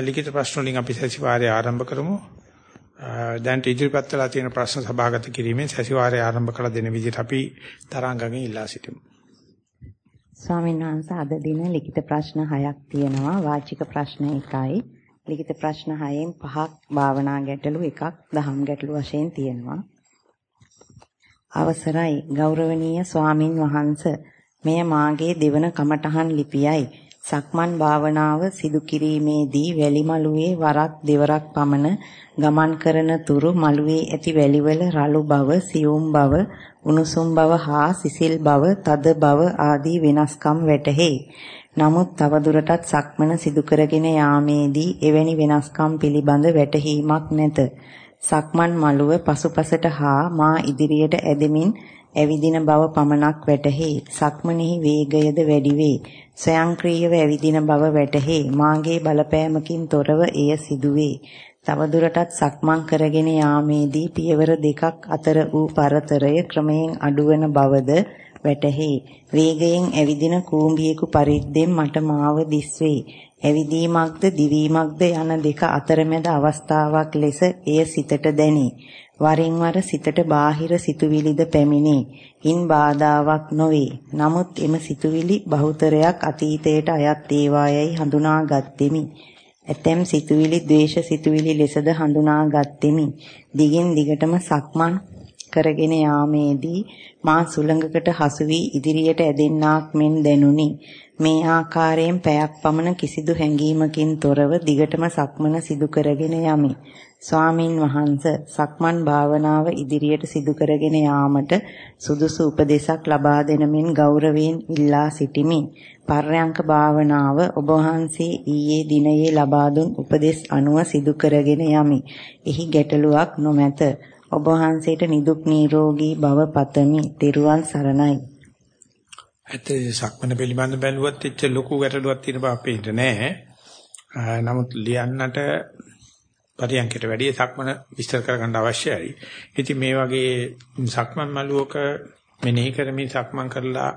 ලිඛිත ප්‍රශ්න වලින් අපි සැසිවාරය ආරම්භ කරමු. දැන් ඉදිරිපත් වෙලා තියෙන ප්‍රශ්න සභාගත කිරීමෙන් සැසිවාරය ආරම්භ කළ දෙන විදිහට අපි තරංගගෙන් ඉල්ලා සිටිමු. ස්වාමීන් වහන්සේ අද දින ලිඛිත ප්‍රශ්න 6ක් තියෙනවා. වාචික ප්‍රශ්න 1යි. ලිඛිත ප්‍රශ්න 6න් 5ක් භාවනා ගැටලු එකක් දහම් ගැටලු වශයෙන් තියෙනවා. අවසරයි ගෞරවනීය ස්වාමින් වහන්ස මෙය මාගේ දෙවන කමඨහන් ලිපියයි සක්මන් භාවනාව සිදු කිරීමේදී වැලි මළුවේ වරක් දෙවරක් පමණ ගමන් කරන තුරු මළුවේ ඇති වැලිවල රළු බව, සියුම් බව, උණුසුම් බව හා සිසිල් බව, තද බව ආදී වෙනස්කම් වැටහේ. නමුත් තවදුරටත් සක්මන සිදු කරගෙන යාමේදී එවැනි වෙනස්කම් පිළිබඳ වැටහීමක් නැත. සක්මන් මළුව පසුපසට හා මා ඉදිරියට ඇදෙමින් ඇවිදින බව පමණක් වැටහේ. සක්මනෙහි වේගයද වැඩි වේ. ස්වයංක්‍රීයව ඇවිදින බව වැටහේ. මාගේ බලපෑමකින් තොරව එය සිදුවේ. තවදුරටත් සක්මන් කරගෙන යාමේදී පියවර දෙකක් අතර වූ පරතරය ක්‍රමයෙන් අඩුවන බවද වැටහේ. වේගයෙන් ඇවිදින කූඹියෙකු පරිද්දෙන් මට මාව දිස්වේ. ඇවිදීමක්ද දිවීමක්ද යන දෙක අතරමැද අවස්ථාවක් ලෙස එය සිතට දැනේ. වරින් වර සිතට බාහිර සිතුවිලිද පැමිණේ. ඉන් බාධාවක් නොවේ. නමුත් එම සිතුවිලි බහුතරයක් අතීතයට අයත් ඒවායයි හඳුනාගත්ෙමි. ඇතැම් සිතුවිලි ද්වේෂ සිතුවිලි ලෙසද හඳුනාගත්ෙමි. දිගින් දිගටම සක්මන් කරගෙන යාමේදී මා සුළඟකට හසු වී ඉදිරියට ඇදෙන්නාක් මෙන් දැනුනි. මේ ආකාරයෙන් පැයක් පමණ කිසිදු හැඟීමකින් තොරව දිගටම සක්මන සිදු කරගෙන යමි. ස්වාමින් වහන්ස සක්මන් භාවනාව ඉදිරියට සිදු කරගෙන යාමට සුදුසු උපදේශක් ලබා දෙන මෙන් ගෞරවයෙන් ඉල්ලා සිටිමි. පර්යංක භාවනාව ඔබ වහන්සේ ඊයේ දිනයේ ලබා දුන් උපදෙස් අනුව සිදු කරගෙන යමි. එහි ගැටලුවක් නොමැත. ඔබ වහන්සේට නිදුක් නිරෝගී භව පතමි. ත්වන් සරණයි. ඇත්තේ සක්මන පිළිබඳ බැලුවත් එච්ච ලොකු ගැටලුවක් තියෙන බව අපේ ඉන්න නෑ. නමුත් ලියන්නට පරියන්කට වැඩි සක්මන විස්තර කරගන්න අවශ්‍යයි. ඉතින් මේ වගේ සක්මන් මළුවක මෙනෙහි කරමින් සක්මන් කරලා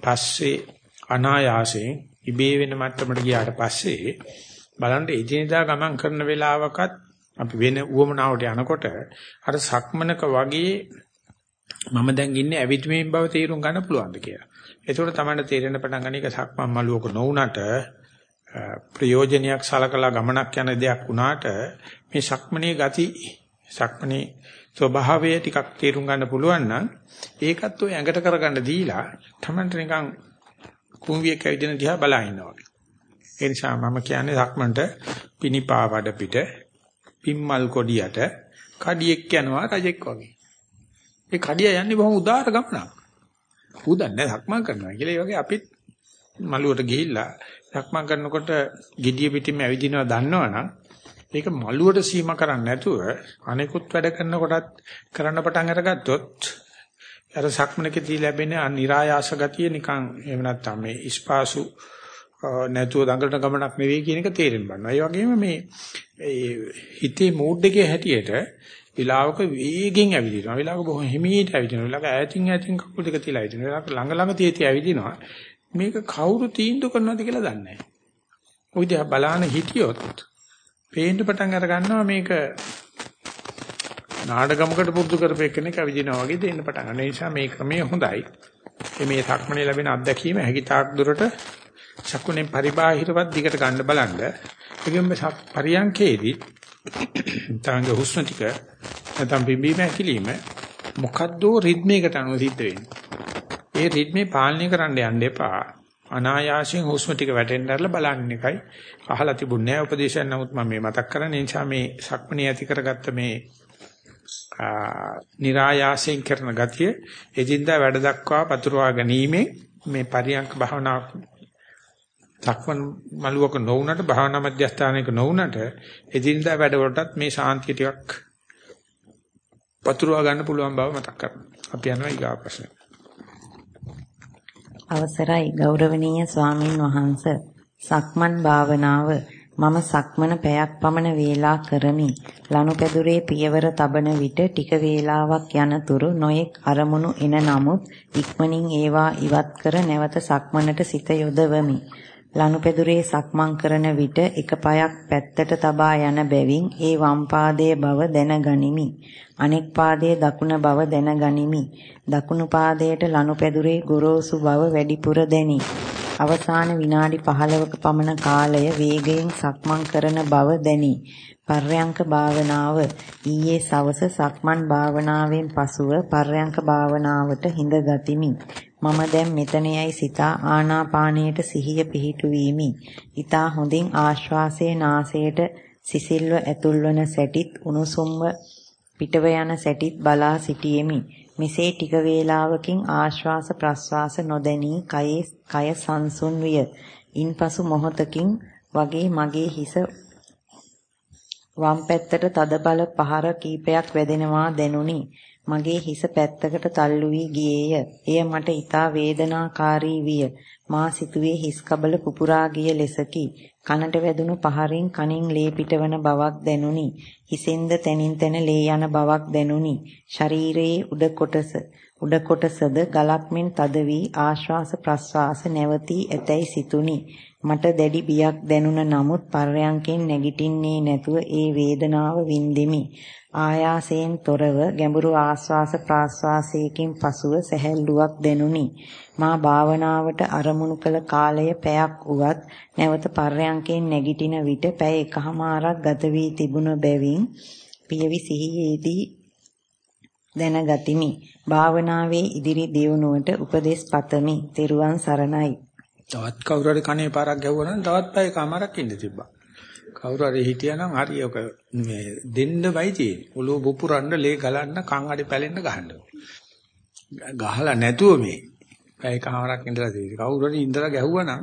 පස්සේ අනායාසයෙන් ඉබේ වෙන මට්ටමට ගියාට පස්සේ බලන්න එදිනෙදා ගමන් කරන වෙලාවකත් අපි වෙන උවමනාවට යනකොට අර සක්මනක වගේ මම දැන් ඉන්නේ ඇවිත්මෙන් බව තේරුම් ගන්න පුළුවන්ද කියලා. ඒකෝට තමයි තේරෙන පටන් ගන්න එක සක්මන් මළුවක නොවුනට ප්‍රයෝජනයක් සලකලා ගමනක් යන දෙයක් වුණාට මේ සක්මනේ ගති සක්මනේ ස්වභාවය ටිකක් තේරුම් ගන්න පුළුවන් නම් ඒකත් ඔය ඇඟට කරගන්න දීලා තමන්ට නිකන් කුඹියක් ඇවිදින දිහා බලා ඉන්නවා වගේ. ඒ නිසා මම කියන්නේ සක්මන්ට පිනිපාවඩ පිට පිම්මල් කොඩියට කඩියෙක් යනවා රජෙක් වගේ. ඒ කඩිය යන්නේ බොහොම උදාාර ගමනක්. උදන්නේ සක්මන් කරනවා කියලා ඒ වගේ අපිත් මළුවට ගිහිල්ලා සක්මන් කරනකොට gediya පිටින්ම ඇවිදිනවා දන්නවනම් ඒක මළුවට සීමා කරන්නේ නැතුව අනෙකුත් වැඩ කරනකොටත් කරන්න පටන් අරගත්තොත් අර සක්මනකදී ලැබෙන අනිරායාස ගතිය නිකන් එහෙම නැත්නම් මේ ඉස්පාසු නැතුව දඟලන ගමනක් නෙවෙයි කියන එක තේරෙන්න ගන්නවා. ඒ වගේම මේ හිතේ මූඩ් එකේ හැටියට විලාවක වේගෙන් ඇවිදිනවා. විලාවක බොහොම හිමීට ඇවිදිනවා. විලාවක ඈතින් ඈතින් කකුල් දෙක තියලා ඇවිදිනවා. විලාවක ළඟ ළඟ තියෙති ඇවිදිනවා. මේක කවුරු තීන්දුව කරනවද කියලා දන්නේ නැහැ. ඔය දිහා බලාන හිටියොත් පේන්න පටන් අර ගන්නවා මේක නාඩගමකට පුරුදු කරපෙන්නෙක් ඇවිදිනවා වගේ දෙන්න පටන් ගන්න. ඒ නිසා මේ ක්‍රමය හොඳයි. මේ සක්මනේ ලැබෙන අත්දැකීම හැකිතාක් දුරට චක්කුණෙන් පරිබාහිරවත් දිගට ගන්න බලන්න. ඒකෙන් පරියන්කේදී තාංග හුස්ම ටික නැත්නම් බිම්බීම ඇකිලිම මොකද්ද රිද්මයකට අනුව සිද්ධ වෙන්නේ. ඒ රිද්මේ පාලනය කරන්න යන්න එපා. අනායාසයෙන් හුස්ම ටික වැටෙන්න ඇරලා බලන්න එකයි. අහලා තිබුණේ නැහැ උපදේශයක්. නමුත් මම මේ මතක් කරන්නේ නිසා මේ සක්මණේ ඇති කරගත්ත මේ નિરાයාසයෙන් කරන ගතිය එදින්දා වැඩ දක්වා පතුරවා ගැනීමෙන් මේ පරියංක භාවනා සක්මන් මළුවක නොවුනට භාවනා මධ්‍යස්ථානයක නොවුනට එදින්දා වැඩවලටත් මේ ශාන්තිය ටිකක් පතුරවා ගන්න පුළුවන් බව මතක් කරගන්න. අපි යනවා ඊගා ප්‍රශ්නෙට. අවසරයි. ගෞරවනීය ස්වාමින් වහන්ස. සක්මන් භාවනාව මම සක්මන පැයක් පමණ වේලා කරමි. ලනුපැදුරේ පියවර තබන විට ටික වේලාවක් යනතුරු නොයෙක් අරමුණු එන නමුත් ඉක්මනින් ඒවා ඉවත් කර නැවත සක්මනට සිත යොදවමි. ලනුපෙදුරේ සක්මන් කරන විට එක පායක් පැත්තට තබා යන බැවින් ඒ වම් පාදයේ බව දැනගනිමි. අනෙක් පාදයේ දකුණ බව දැනගනිමි. දකුණු පාදයට ලනුපෙදුරේ ගොරෝසු බව වැඩිපුර දැනේ. අවසාන විනාඩි 15ක පමණ කාලය වේගයෙන් සක්මන් කරන බව දැනේ. පර්යංක භාවනාව ඊයේ සවස සක්මන් භාවනාවෙන් පසුව පර්යංක භාවනාවට හිඳ ගතිමි. මම දැන් මෙතන යයි සිතා ආනාපානයට සිහිය පිහිටුවීමි. ඊතා හොඳින් ආශ්වාසයේ නාසයට සිසිල්ව ඇතුල්වන සැටිත් උණුසුම්ව පිටව යන සැටිත් බලා සිටියෙමි. මෙසේ ටික වේලාවකින් ආශ්වාස ප්‍රශ්වාස නොදැනී කයේ කය සංසුන් විය. ඉන්පසු මොහොතකින් වගේ මගේ හිස වම් පැත්තට තදබල පහර කීපයක් වැදෙනවා දැනුනි. මගේ හිස පැත්තකට තල්ලු වී ගියේය. එය මට ඊටා වේදනාකාරී විය. මා සිතුවේ හිස් කබල පුපුරා ගිය ලෙසකි. කනට වැදුණු පහරින් කනින් ලේ පිටවන බවක් දැනුනි. හිසෙන්ද තනින් තන ලේ යන බවක් දැනුනි. ශරීරයේ උඩ කොටස උඩ කොටසද ගලක් මෙන් තද වී ආශ්වාස ප්‍රශ්වාස නැවතී ඇතැයි සිතුනි. මට දැඩි බියක් දැනුණ නමුත් පර්යංකෙන් නැගිටින්නේ නැතුව ඒ වේදනාව වින්දෙමි. ආයාසයෙන් තොරව ගැඹුරු ආස්වාස ප්‍රාස්වාසයකින් පසුව සැහැල්ලුවක් දැනුනි. මා භාවනාවට අරමුණු කළ කාලය පැයක් වුවත් නැවත පර්යංකයෙන් නැගිටින විට පැය එකහමාරක් ගත වී තිබුණ බැවින් පියවි සිහියේදී දැනගතිමි. භාවනාවේ ඉදිරි දියුණුවට උපදෙස් පතමි. තෙරුවන් සරණයි. තවත් කවුරු හරි කනේ පාරක් ගැහුවා නම් තවත් පැය කමාරක් ඉන්න තිබ්බා. කවුරු හරි හිටියනම් හරි ඔක මේ දෙන්න වයි තියෙන්නේ. ඔළුව පුපුරන්න ලේ ගලන්න කන් අඩි පැලෙන්න ගහන්න. ගහලා නැතුව මේ පැය කමාරක් ඉඳලා තියෙන්නේ. කවුරු හරි ඉඳලා ගැහුවා නම්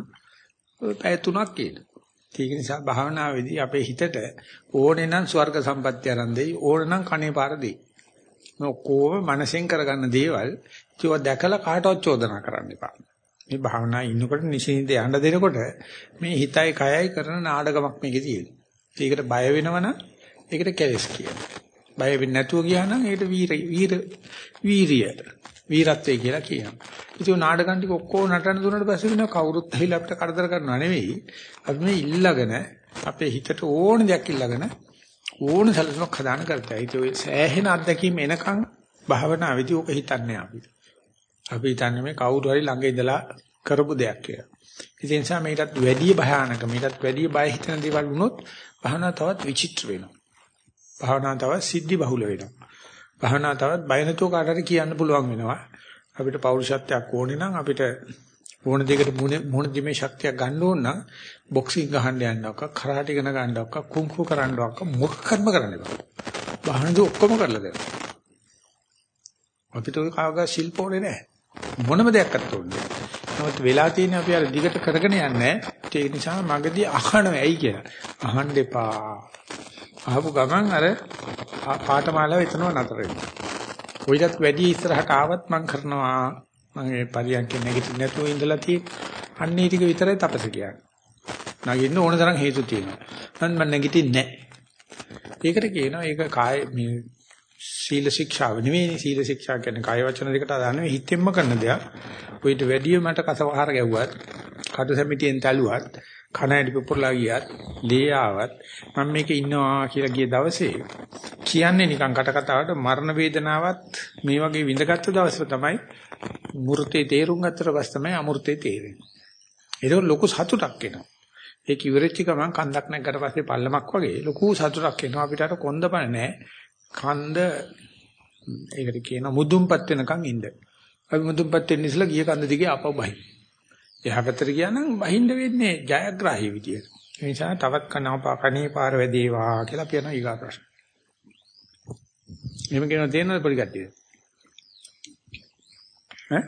පැය තුනක් කියන. ඒක නිසා භාවනාවේදී අපේ හිතට ඕනේ නම් ස්වර්ග සම්පත්තිය ආරන් දෙයි ඕනේ නම් කනේ පාර දෙයි. ඔක්කොම මනසෙන් කරගන්න දේවල් ඒවා දැකලා කාටවත් චෝදනා කරන්න එපා. මේ භාවනා ඉන්නකොට නිසින්ද යන්න දෙනකොට මේ හිතයි කයයි කරන නාඩගමක් මේකේ තියෙනවා. ඒකට බය වෙනවනම් ඒකට කැලස් කියනවා. බය වෙන්නේ නැතුව ගියා නම් ඒකට වීර වීර වීරිය වීරත්වය කියලා කියනවා. ඉතින් නාඩගම් ටික ඔක්කොම නටන දුන්නාට පස්සේ වෙන කවුරුත් ඇහිලා අපිට කරදර කරනවා නෙවෙයි. අපි මේ ඉල්ලගෙන අපේ හිතට ඕන දෙයක් ඉල්ලගෙන ඕන සැලසුමක් හදාන කරතයි. ඒක ඔය සෑහෙන අත්දැකීම් එනකන් භාවනාවේදී ඕක හිතන්නේ අපිට. අපි හිතන්නේ මේ කවුරු හරි ළඟ ඉඳලා කරපු දෙයක් කියලා. ඒ නිසා මේකටත් වැඩි භයානක මේකටත් වැඩි බය හිතන දේවල් වුණොත් භාවනා තවත් විචිත්‍ර වෙනවා. භාවනා තවත් සිද්ධි බහුල වෙනවා. භාවනා තවත් බය නැතුව කාටට කියන්න පුළුවන් වෙනවා. අපිට පෞරුෂත්වයක් ඕනේ නම් අපිට ඕන දෙයකට මොන දිමේ ශක්තියක් ගන්න ඕන නම් බොක්සිං ගහන්න යන්නවක කරාටි ඉගෙන ගන්නවක කුන්ෆු කරන්නවක මොකක් කර්ම කරන්න බෑ. භාවනාවේ ඔක්කොම කරලා දෙනවා. අපිට ඔය කාගා ශිල්පෝනේ නැහැ. මොනම දෙයක්වත් ඕනේ නමුත් වෙලා තියෙන්නේ අපි අර දිගට කරගෙන යන්නේ ඒ නිසා මගදී අහනවා ඇයි කියලා. අහන්න එපා. අහපු ගමන් අර පාඨමාලාව එතනම නතර වෙනවා. කොයිදත් වැඩි ඉස්සරහට ආවත් මම කරනවා. මම ඒ පරියන්කේ නැගිටින්න නැතුව ඉඳලා තියෙන්නේ. අන්නේ ටික විතරයි තපස කියන්නේ. නගින්න ඕන තරම් හේතු තියෙනවා. මම නැගිටින්නේ නැහැ. ඒකට කියනවා ඒක කාය මේ සීල ශික්ෂාව නෙවෙයි සීල ශික්ෂා කියන්නේ කාය වචන දෙකට අදාළ නෙවෙයි හිතෙන්ම කරන දෙයක්. ඔයිට වැඩිය මට කසවහර ගැව්වත්, කටු සැමිටියෙන් තැළුවත්, කන ඇඩි පුපුරලා ගියත්, ලේ ආවත් මම මේකේ ඉන්නවා කියලා ගිය දවසේ කියන්නේ නිකන් කට කතාවට මරණ වේදනාවත් මේ වගේ විඳගත්තු දවසට තමයි මූර්තේ තේරුම් ගත්තට පස්සේ තමයි අමූර්තේ තේරෙන්නේ. ඒක ලොකු සතුටක් එනවා. ඒක ඉවරෙච්ච ගමන් කන්දක් නැග්ගට පස්සේ පල්ලමක් වගේ ලොකු සතුටක් එනවා අපිට අර කොන්දපණ නැහැ. කන්ද ඒකට කියන මුදුන්පත් වෙනකන් ඉන්න. අපි මුදුන්පත් වෙන්න ඉස්සලා ගිය කන්ද දිගේ ආපහු බහි. එහා පැත්තට ගියා නම් බහින්න වෙන්නේ ජයග්‍රාහී විදියට. ඒ නිසා තවත් කනවා කණේ පාර වැදේවා කියලා කියන ඊගා ප්‍රශ්න. එහෙම කියනවා තේරෙනවද පොඩි කට්ටිය? ඈ?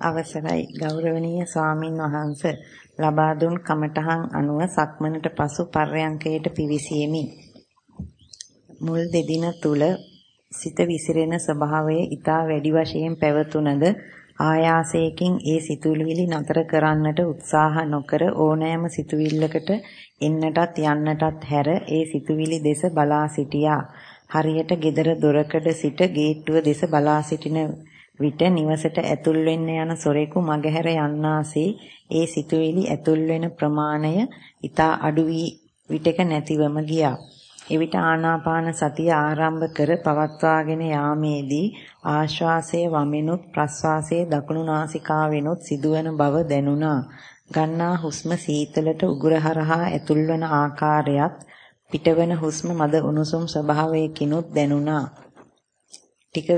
අවසරයි. ගෞරවනීය ස්වාමින් වහන්සේ ලබා දුන් කමඨහන් අනුව සක්මනට පසු පර්යංකයට පිවිසීමේ මුල් දෙදින තුල සිත විසිරෙන ස්වභාවය ඊටා වැඩි වශයෙන් පැවතුනද ආයාසයෙන් ඒ සිතුවිලි නතර කරන්නට උත්සාහ නොකර ඕනෑම සිතුවිල්ලකට එන්නටත් යන්නටත් හැර ඒ සිතුවිලි දෙස බලා සිටියා. හරියට gedara දොරකඩ සිට ගේට්ටුව දෙස බලා සිටින විට නිවසට ඇතුල් වෙන්න යන සොරෙකු මගහැර යන්නාසේ ඒ සිතුවිලි ඇතුල් වෙන ප්‍රමාණය ඊතා අඩු වී විටක නැතිවම ගියා. එවිට ආනාපාන සතිය ආරම්භ කර පවත්වාගෙන යාමේදී ආශ්වාසයේ වමෙනුත් ප්‍රශ්වාසයේ දකුණු නාසිකාවෙනුත් සිදුවන බව දැනුණා. ගන්නා හුස්ම සීතලට උගුරහරහා ඇතුල්වන ආකාරයත් පිටවන හුස්ම මද උණුසුම් ස්වභාවයකිනුත් දැනුණා. ටික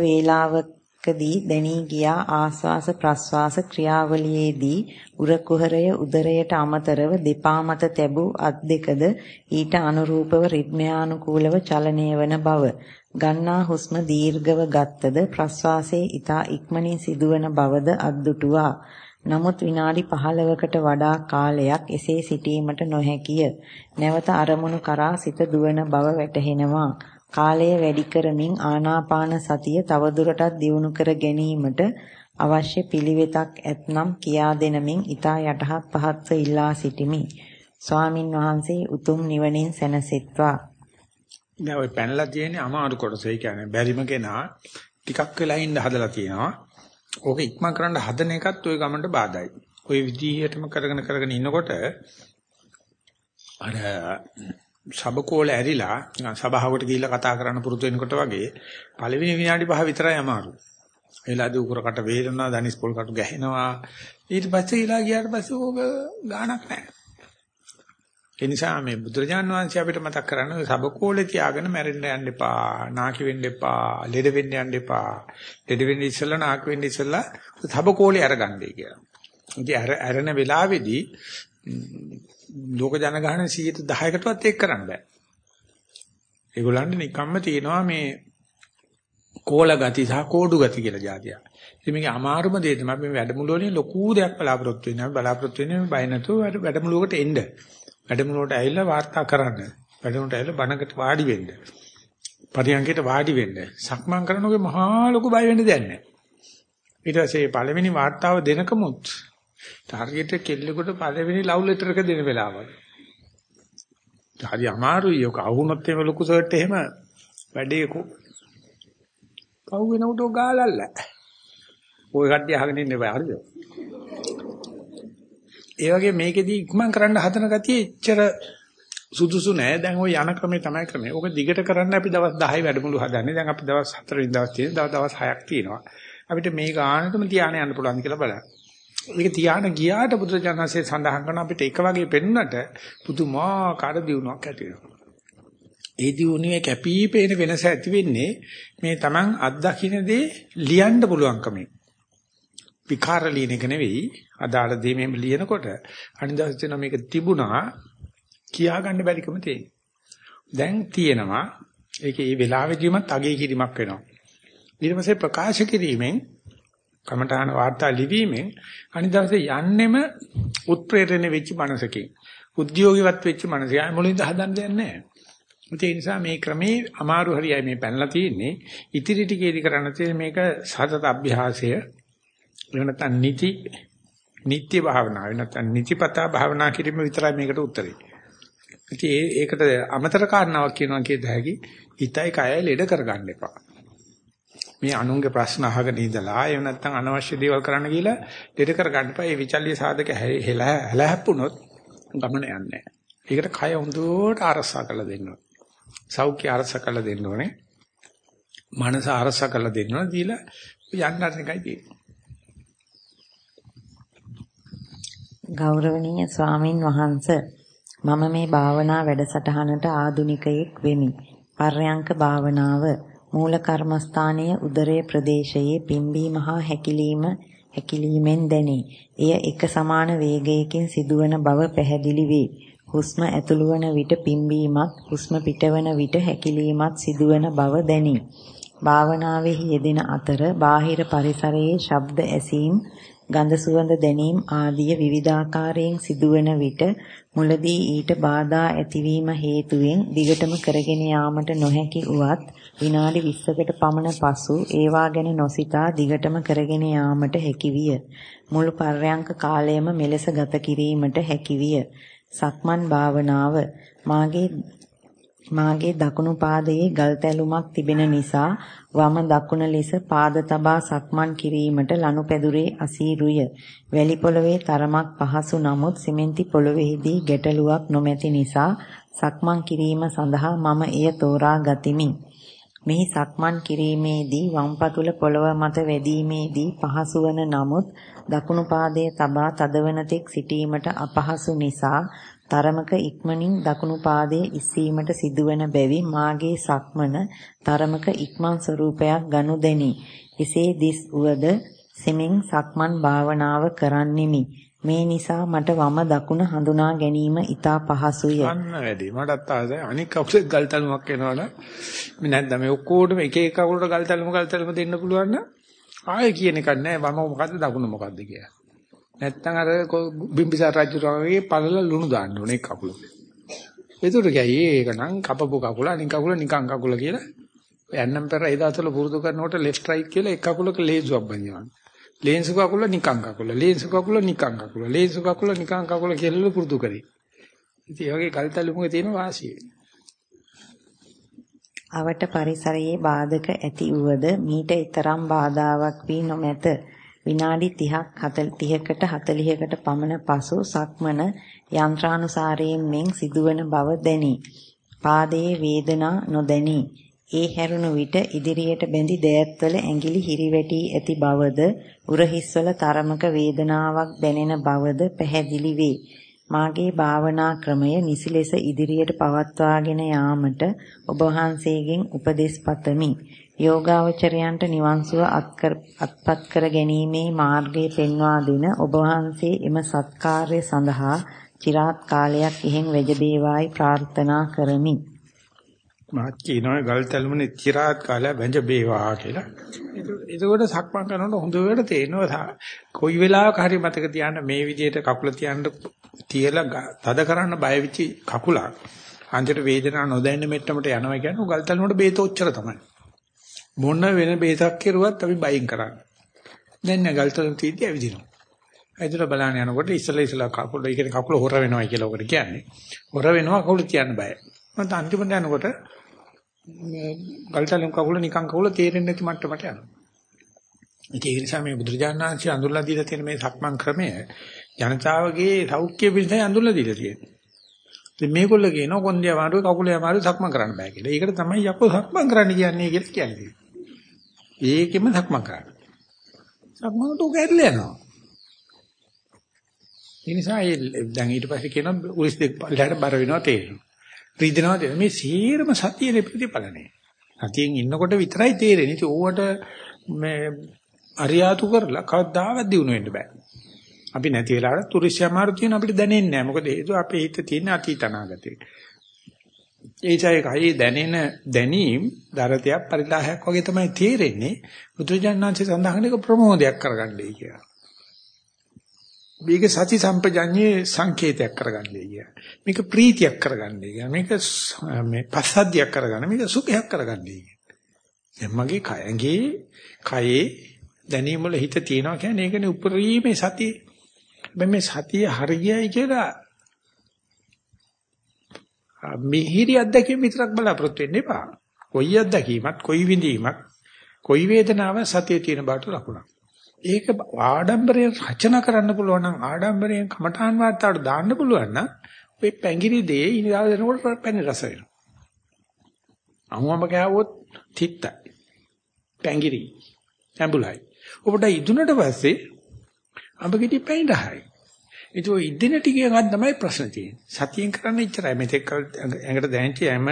වේලාවකදී දැනී ගියා ආස්වාස ප්‍රස්වාස ක්‍රියාවලියේදී උර කුහරය උදරයට අමතරව දෙපා මත තැබූ අත් දෙකද ඊට අනුරූපව රිද්මයානුකූලව චලනය වන බව. ගන්නා හුස්ම දීර්ඝව ගත්තද ප්‍රස්වාසයේ ඊතා ඉක්මනින් සිදුවන බවද අද්දුටුවා. නමුත් විනාඩි 15කට වඩා කාලයක් එසේ සිටීමට නොහැකිය. නැවත අරමුණු කරා සිත දුවන බව වැටහෙනවා. කාලය වැඩි කරමින් ආනාපාන සතිය තවදුරටත් දියුණු කර ගැනීමට අවශ්‍ය පිළිවෙතක් ඇතනම් කියා දෙනමින් ඊතා යටහත් පහත්ව ඉල්ලා සිටිමි. ස්වාමින් වහන්සේ උතුම් නිවනින් සැනසෙත්වා. දැන් ওই පැනලා තියෙන්නේ අමාරු කොටස. ඒ කියන්නේ බැරිම කෙනා ටිකක් වෙලා ඉන්න හදලා තියෙනවා. ඕක ඉක්මන් කරන්න හදන එකත් ওই ගමන්ට බාධායි. ওই විදිහටම කරගෙන කරගෙන ඉන්නකොට අර සබකෝල ඇරිලා සභාවකට ගිහිල්ලා කතා කරන්න පුරුදු වෙනකොට වගේ පළවෙනි විනාඩි පහ විතරයි අමාරු. එලාදී උකුරකට වේදනා දනිස් පොල් කටු ගැහෙනවා. ඊට පස්සේ ඊලා ගියාට පස්සේ ඕක ගාණක් නැහැ. ඒ නිසා මේ බුදුරජාන් වහන්සේ අපිට මතක් කරන්නේ සබකෝලේ තියාගෙන මැරෙන්න යන්න එපා, නාකි වෙන්න එපා, ලෙඩ වෙන්න යන්න එපා. ලෙඩ වෙන්න ඉස්සෙල්ලා නාකි වෙන්න ඉස්සෙල්ලා සබකෝලේ අරගන්නයි කියලා. ඉතින් අර අරන වෙලාවේදී ලෝක ජනගහන 110කටවත් ඒක කරන්න බෑ. ඒගොල්ලන්ට නිකම්ම තියෙනවා මේ කෝල ගති සහ කෝඩු ගති කියලා જાතියක්. ඉතින් මේකේ අමාරුම දේ තමයි මේ වැඩමුළු වලින් ලොකු දෙයක් බලාපොරොත්තු වෙනවා. බලාපොරොත්තු වෙන්නේ බය නැතුව වැඩමුළුවකට එන්න. වැඩමුළුවට ඇවිල්ලා වාර්තා කරන්න. වැඩමුළුවට ඇවිල්ලා බණකට වාඩි වෙන්න. පරියන්කයට වාඩි වෙන්න. සක්මන් කරනකොට මහා ලොකු බය වෙන්න දෙයක් නැහැ. ඊට පස්සේ පළවෙනි වාර්තාව දෙනකමුත් ටාර්ගට් එක කෙල්ලෙකුට පළවෙනි ලව් ලෙටර් එක දෙන වෙලාවක. හරි අමාරුයි. ඔක අහුනොත් එහෙම ලොකු සර්ට් එහෙම වැඩේ කො පව් වෙනකොට ගාලල්ල. ඔය කට්ටිය අහගෙන ඉන්න බෑ හරිද? ඒ වගේ මේකෙදි ඉක්මන් කරන්න හදන ගතිය එච්චර සුදුසු නෑ. දැන් ওই යන ක්‍රමේ තමයි ක්‍රමේ. ඕක දිගට කරන්න අපි දවස් 10 වැඩමුළු හදන්නේ. දැන් අපි දවස් 4 වෙනි දවස් තියෙන දවස් 6ක් තියෙනවා. අපිට මේ ගානටම තියාගෙන යන්න පුළුවන් කියලා බලන්න. ඒක තියාගෙන ගියාට බුදුරජාණන්සේ සඳහන් කරන අපිට එක වගේ පෙන්වන්නට පුදුමාකාර දියුණුවක් ඇති වෙනවා. ඒ දියුණුවේ කැපිපේන වෙනස ඇති වෙන්නේ මේ Taman අත්දකින්නේ ලියන්න පුළුවන්කමෙන්. විකාර ලියන එක නෙවෙයි අදාළ දේ මෙහෙම ලියනකොට අනිදාස් වෙන මේක තිබුණා කියා ගන්න බැරිකම තියෙනවා. දැන් තියෙනවා ඒකේ මේ වෙලාවෙදීමත් අගේ කිරීමක් වෙනවා. ඊට පස්සේ ප්‍රකාශ කිරීමෙන් කමඨාන වාර්තා ලිවීමෙන් අනිදාසේ යන්නෙම උත්ප්‍රේරණය වෙච්ච මනසකින් උද්‍යෝගිවත් වෙච්ච මනසයි මුලින්ද හදන්න දෙයක් නැහැ. ඒ නිසා මේ ක්‍රමේ අමාරු හරියයි මේ පැනලා තියෙන්නේ. ඉතිරි ටිකේදී කරන්න තියෙන මේක සතත අභ්‍යාසය. එහෙම නැත්නම් නිති නිත්‍ය භාවනාව නැත්නම් නිතිපතා භාවනා කිරීම විතරයි මේකට උත්තරේ. ඉතින් ඒකට අමතර කාරණාවක් කියනවා කියද හැකි හිතයි කයයි ලෙඩ කරගන්න එපා. මේ අනුන්ගේ ප්‍රශ්න අහගෙන ඉඳලා එහෙම නැත්නම් අනවශ්‍ය දේවල් කරන්න කියලා ලෙඩ කරගන්න එපා. මේ විචල්්‍ය සාධක හැලහැප්පුණොත් ගමන යන්නේ නැහැ. ඒකට කය හොඳට අරසා කරලා දෙන්න ඕනේ. සෞඛ්‍ය අරසා කරලා දෙන්න ඕනේ. මනස අරසා කරලා දෙන්න ඕනේ. දීලා යන්න අරන එකයි තියෙන්නේ. ගෞරවනීය ස්වාමින් වහන්සේ මම මේ භාවනා වැඩසටහනට ආදුනිකයෙක් වෙමි. පර්යංක භාවනාව මූල කර්මස්ථානයේ උදරයේ ප්‍රදේශයේ පිම්බීම හා හැකිලිම හැකිලීමෙන් දැනේ. එය එක සමාන වේගයකින් සිදුවන බව පැහැදිලි වේ. හුස්ම ඇතුළු වන විට පිම්බීමත් හුස්ම පිටවන විට හැකිලීමත් සිදුවන බව දැනේ. භාවනාවේ යෙදෙන අතර බාහිර පරිසරයේ ශබ්ද ඇසීම් ගඳ සුවඳ දැනීම ආදිය විවිධාකාරයෙන් සිදුවන විට මුලදී ඊට බාධා ඇතිවීම හේතුවෙන් දිගටම කරගෙන යාමට නොහැකි උවත් විනාඩි 20කට පමණ පසු ඒවා ගැන නොසිතා දිගටම කරගෙන යාමට හැකිවිය. මුළු පර්යංක කාලයම මෙලෙස ගත කිරීමට හැකිවිය. සක්මන් භාවනාව මාගේ මාගේ දකුණු පාදයේ ගල් තැලුමක් තිබෙන නිසා වම දකුණ ලෙස පාද තබා සක්මන් කිරීමට ලනුපැදුරේ අසීරුය. වැලි පොළවේ තරමක් පහසු නමුත් සිමෙන්ති පොළවේදී ගැටලුවක් නොමැති නිසා සක්මන් කිරීම සඳහා මම එය තෝරා ගතිමි. මෙහි සක්මන් කිරීමේදී වම් පතුල පොළව මත වැදීමේදී පහසු වන නමුත් දකුණු පාදයේ තබා තදවන තෙක් සිටීමට අපහසු නිසා තරමක ඉක්මනින් දකුණු පාදයේ ඉස්සීමට සිදුවන බැවින් මාගේ සක්මන තරමක ඉක්මන් ස්වරූපයක් ගනු දෙනි. එසේ දිස් උවද සෙමින් සක්මන් භාවනාව කරන්නෙමි. මේ නිසා මට වම දකුණ හඳුනා ගැනීම ඉතා පහසුය. අන්න වැඩි. මටත් ආසයි අනික් කවුරුත් ගල් තලුමක් එනවනේ. මේ නැත්නම් මේ ඔක්කොටම එක එක කවුරුට ගල් තලුම ගල් තලුම දෙන්න පුළුවන් නම් ආයෙ කියන එකක් නැහැ. වම මොකද්ද දකුණ මොකද්ද කියලා. නැත්තම් අර බිම්බිසාර රජුගේ පළල ලුණු දාන්න ඕනේ එක් කකුල. ඒකට කියයි ඒක නම් කපපු කකුල අනික කකුල නිකන් කකුල කියලා. යන්නම් පෙර එදාතල පුරුදු කරනකොට left right කියලා එක් කකුලක ලේසුවක් බඳිනවා. ලේන්සු කකුල නිකන් කකුල ලේන්සු කකුල නිකන් කකුල ලේන්සු කකුල නිකන් කකුල කියලා පුරුදු කරේ. ඉතින් ඒ වගේ කල්තලුමුගේ තියෙන වාසිය. අවට පරිසරයේ බාධක ඇති වුවද මීට ඊතරම් බාධාවක් වී නොමැත. විනාඩි 30ක් 30කට 40කට පමණ පසු සක්මන යන්ත්‍රානුසාරයෙන් මෙන් සිදුවන බව දැනි. පාදයේ වේදනා නොදැනි. ඒ හැරුණු විට ඉදිරියට බැඳි දෑත්වල ඇඟිලි හිරිවැටි ඇති බවද උරහිස්වල තරමක වේදනාවක් දැනෙන බවද පැහැදිලි වේ. මාගේ භාවනා ක්‍රමය නිසි ලෙස ඉදිරියට පවත්වාගෙන යාමට ඔබ වහන්සේගෙන් උපදෙස් පතමි. යෝගාවචරයන්ට නිවන් සුව අත්පත් කර ගැනීමේ මාර්ගය පෙන්වා දෙන ඔබ වහන්සේ එම සත්කාර්ය සඳහා চিරාත් කාලයක් ඉහෙන් වැජබේවායි ප්‍රාර්ථනා කරමි. මාත් කියනවා ගල් තැලුමනේ চিරාත් කාලය වැජබේවා කියලා. එතකොට සක්මන් කරනකොට හොඳට තේරෙනවා කොයි වෙලාවක හරි මතක තියාගන්න මේ විදිහට කකුල තියන්න තියලා තද කරන්න බය වෙච්ච කකුලක් අන්තිමට වේදනාව නොදැනෙන මෙට්ටමට යනවා කියන්නේ ගල් තැලුමට බේත ඔච්චර තමයි. මොන වෙන බේතක් කෙරුවත් අපි බයින් කරන්නේ. දැන් නෑ ගල් තැලුම තීටි ඇවිදිනවා. ඇයිදලා බලන්න යනකොට ඉස්සලා ඉස්සලා කකුල ඒ කියන්නේ කකුල හොර වෙනවා කියලා ඔකට කියන්නේ. හොර වෙනවා කකුල තියන්න බෑ. මම අන්තිමට යනකොට ගල් තැලුම කකුල නිකන් කකුල තේරෙන්නේ නැති මට්ටමට යනවා. ඒ නිසා මේ බුදුරජාණන් වහන්සේ අඳුරලා දීලා තියෙන මේ සක්මන් ක්‍රමය ජනතාවගේ සෞඛ්‍ය පිණිසයි අඳුරලා දීලා තියෙන්නේ. ඉතින් මේගොල්ලෝ කියනවා කොන්දේ අමාරුයි කකුලේ අමාරුයි සක්මන් කරන්න බෑ කියලා. ඒකට තමයි යකෝ සක්මන් කරන්න කියන්නේ කියලා කියන්නේ. ඒකෙම සක්මන් කරන්න. සක්මන්ට උගැරලා යනවා. ඒ නිසා දැන් ඊට පස්සේ කියනවා උරිස් දෙක පල්ලයට බර වෙනවා තේරෙනවා. රිදෙනවා මේ සීරම සතියේ ප්‍රතිඵලනේ. සතියෙන් ඉන්නකොට විතරයි තේරෙන්නේ. ඉතින් ඕවට මේ අරියාතු කරලා කවදාවත් දිනු වෙන්න බෑ. අපි නැති වෙලාවට තුරිස්ය අමාරු තියෙන අපිට දැනෙන්නේ නැහැ. මොකද හේතුව අපේ හිතේ තියෙන අතීත අනාගතේ. ඒචයි කයි දැනෙන දැනීම් දරතයක් පරිලාහයක් වගේ තමයි තේරෙන්නේ. බුදුජානනාංශය සඳහන් එක ප්‍රමෝදයක් කරගන්නයි කියලා. මේක සති සම්පජඤ්ඤේ සංකේතයක් කරගන්නයි කියලා. මේක ප්‍රීතියක් කරගන්නයි කියලා. මේක මේ පස්සද්ධියක් කරගන්න. මේක සුඛයක් කරගන්නයි කියලා. දැන් මගේ කයගේ කයේ දැනීම වල හිත තියනවා කියන්නේ ඒකනේ උපරිමේ සතිය. මේ සතිය හරියයි කියලා මිහිරි අත්දැකීම් විතරක් බලාපොරොත්තු වෙන්න එපා. කොයි අත්දැකීමත්, කොයි විඳීමක්, කොයි වේදනාවක් සතියේ තියෙන බාට ලකුණක්. ඒක ආඩම්බරයෙන් රචනා කරන්න පුළුවන් නම් ආඩම්බරයෙන් කමඨාන් වාර්තාවට දාන්න පුළුවන් නම් ඔය පැංගිරි දේ ඉනිදාව දෙනකොට පැණි රස වෙනවා. අමුමම කෑවොත් තිත්තයි. පැංගිරි. ඇඹුලයි. ඔබට ඉදුණට පස්සේ අඹ ගෙඩි පැණි රහයි. ඒක ඔය ඉදින ටිකෙන් තමයි ප්‍රශ්න තියෙන්නේ. සතියෙන් කරන්න ඉච්චරයි. මෙතෙක් ඇඟට දැනෙච්ච හැම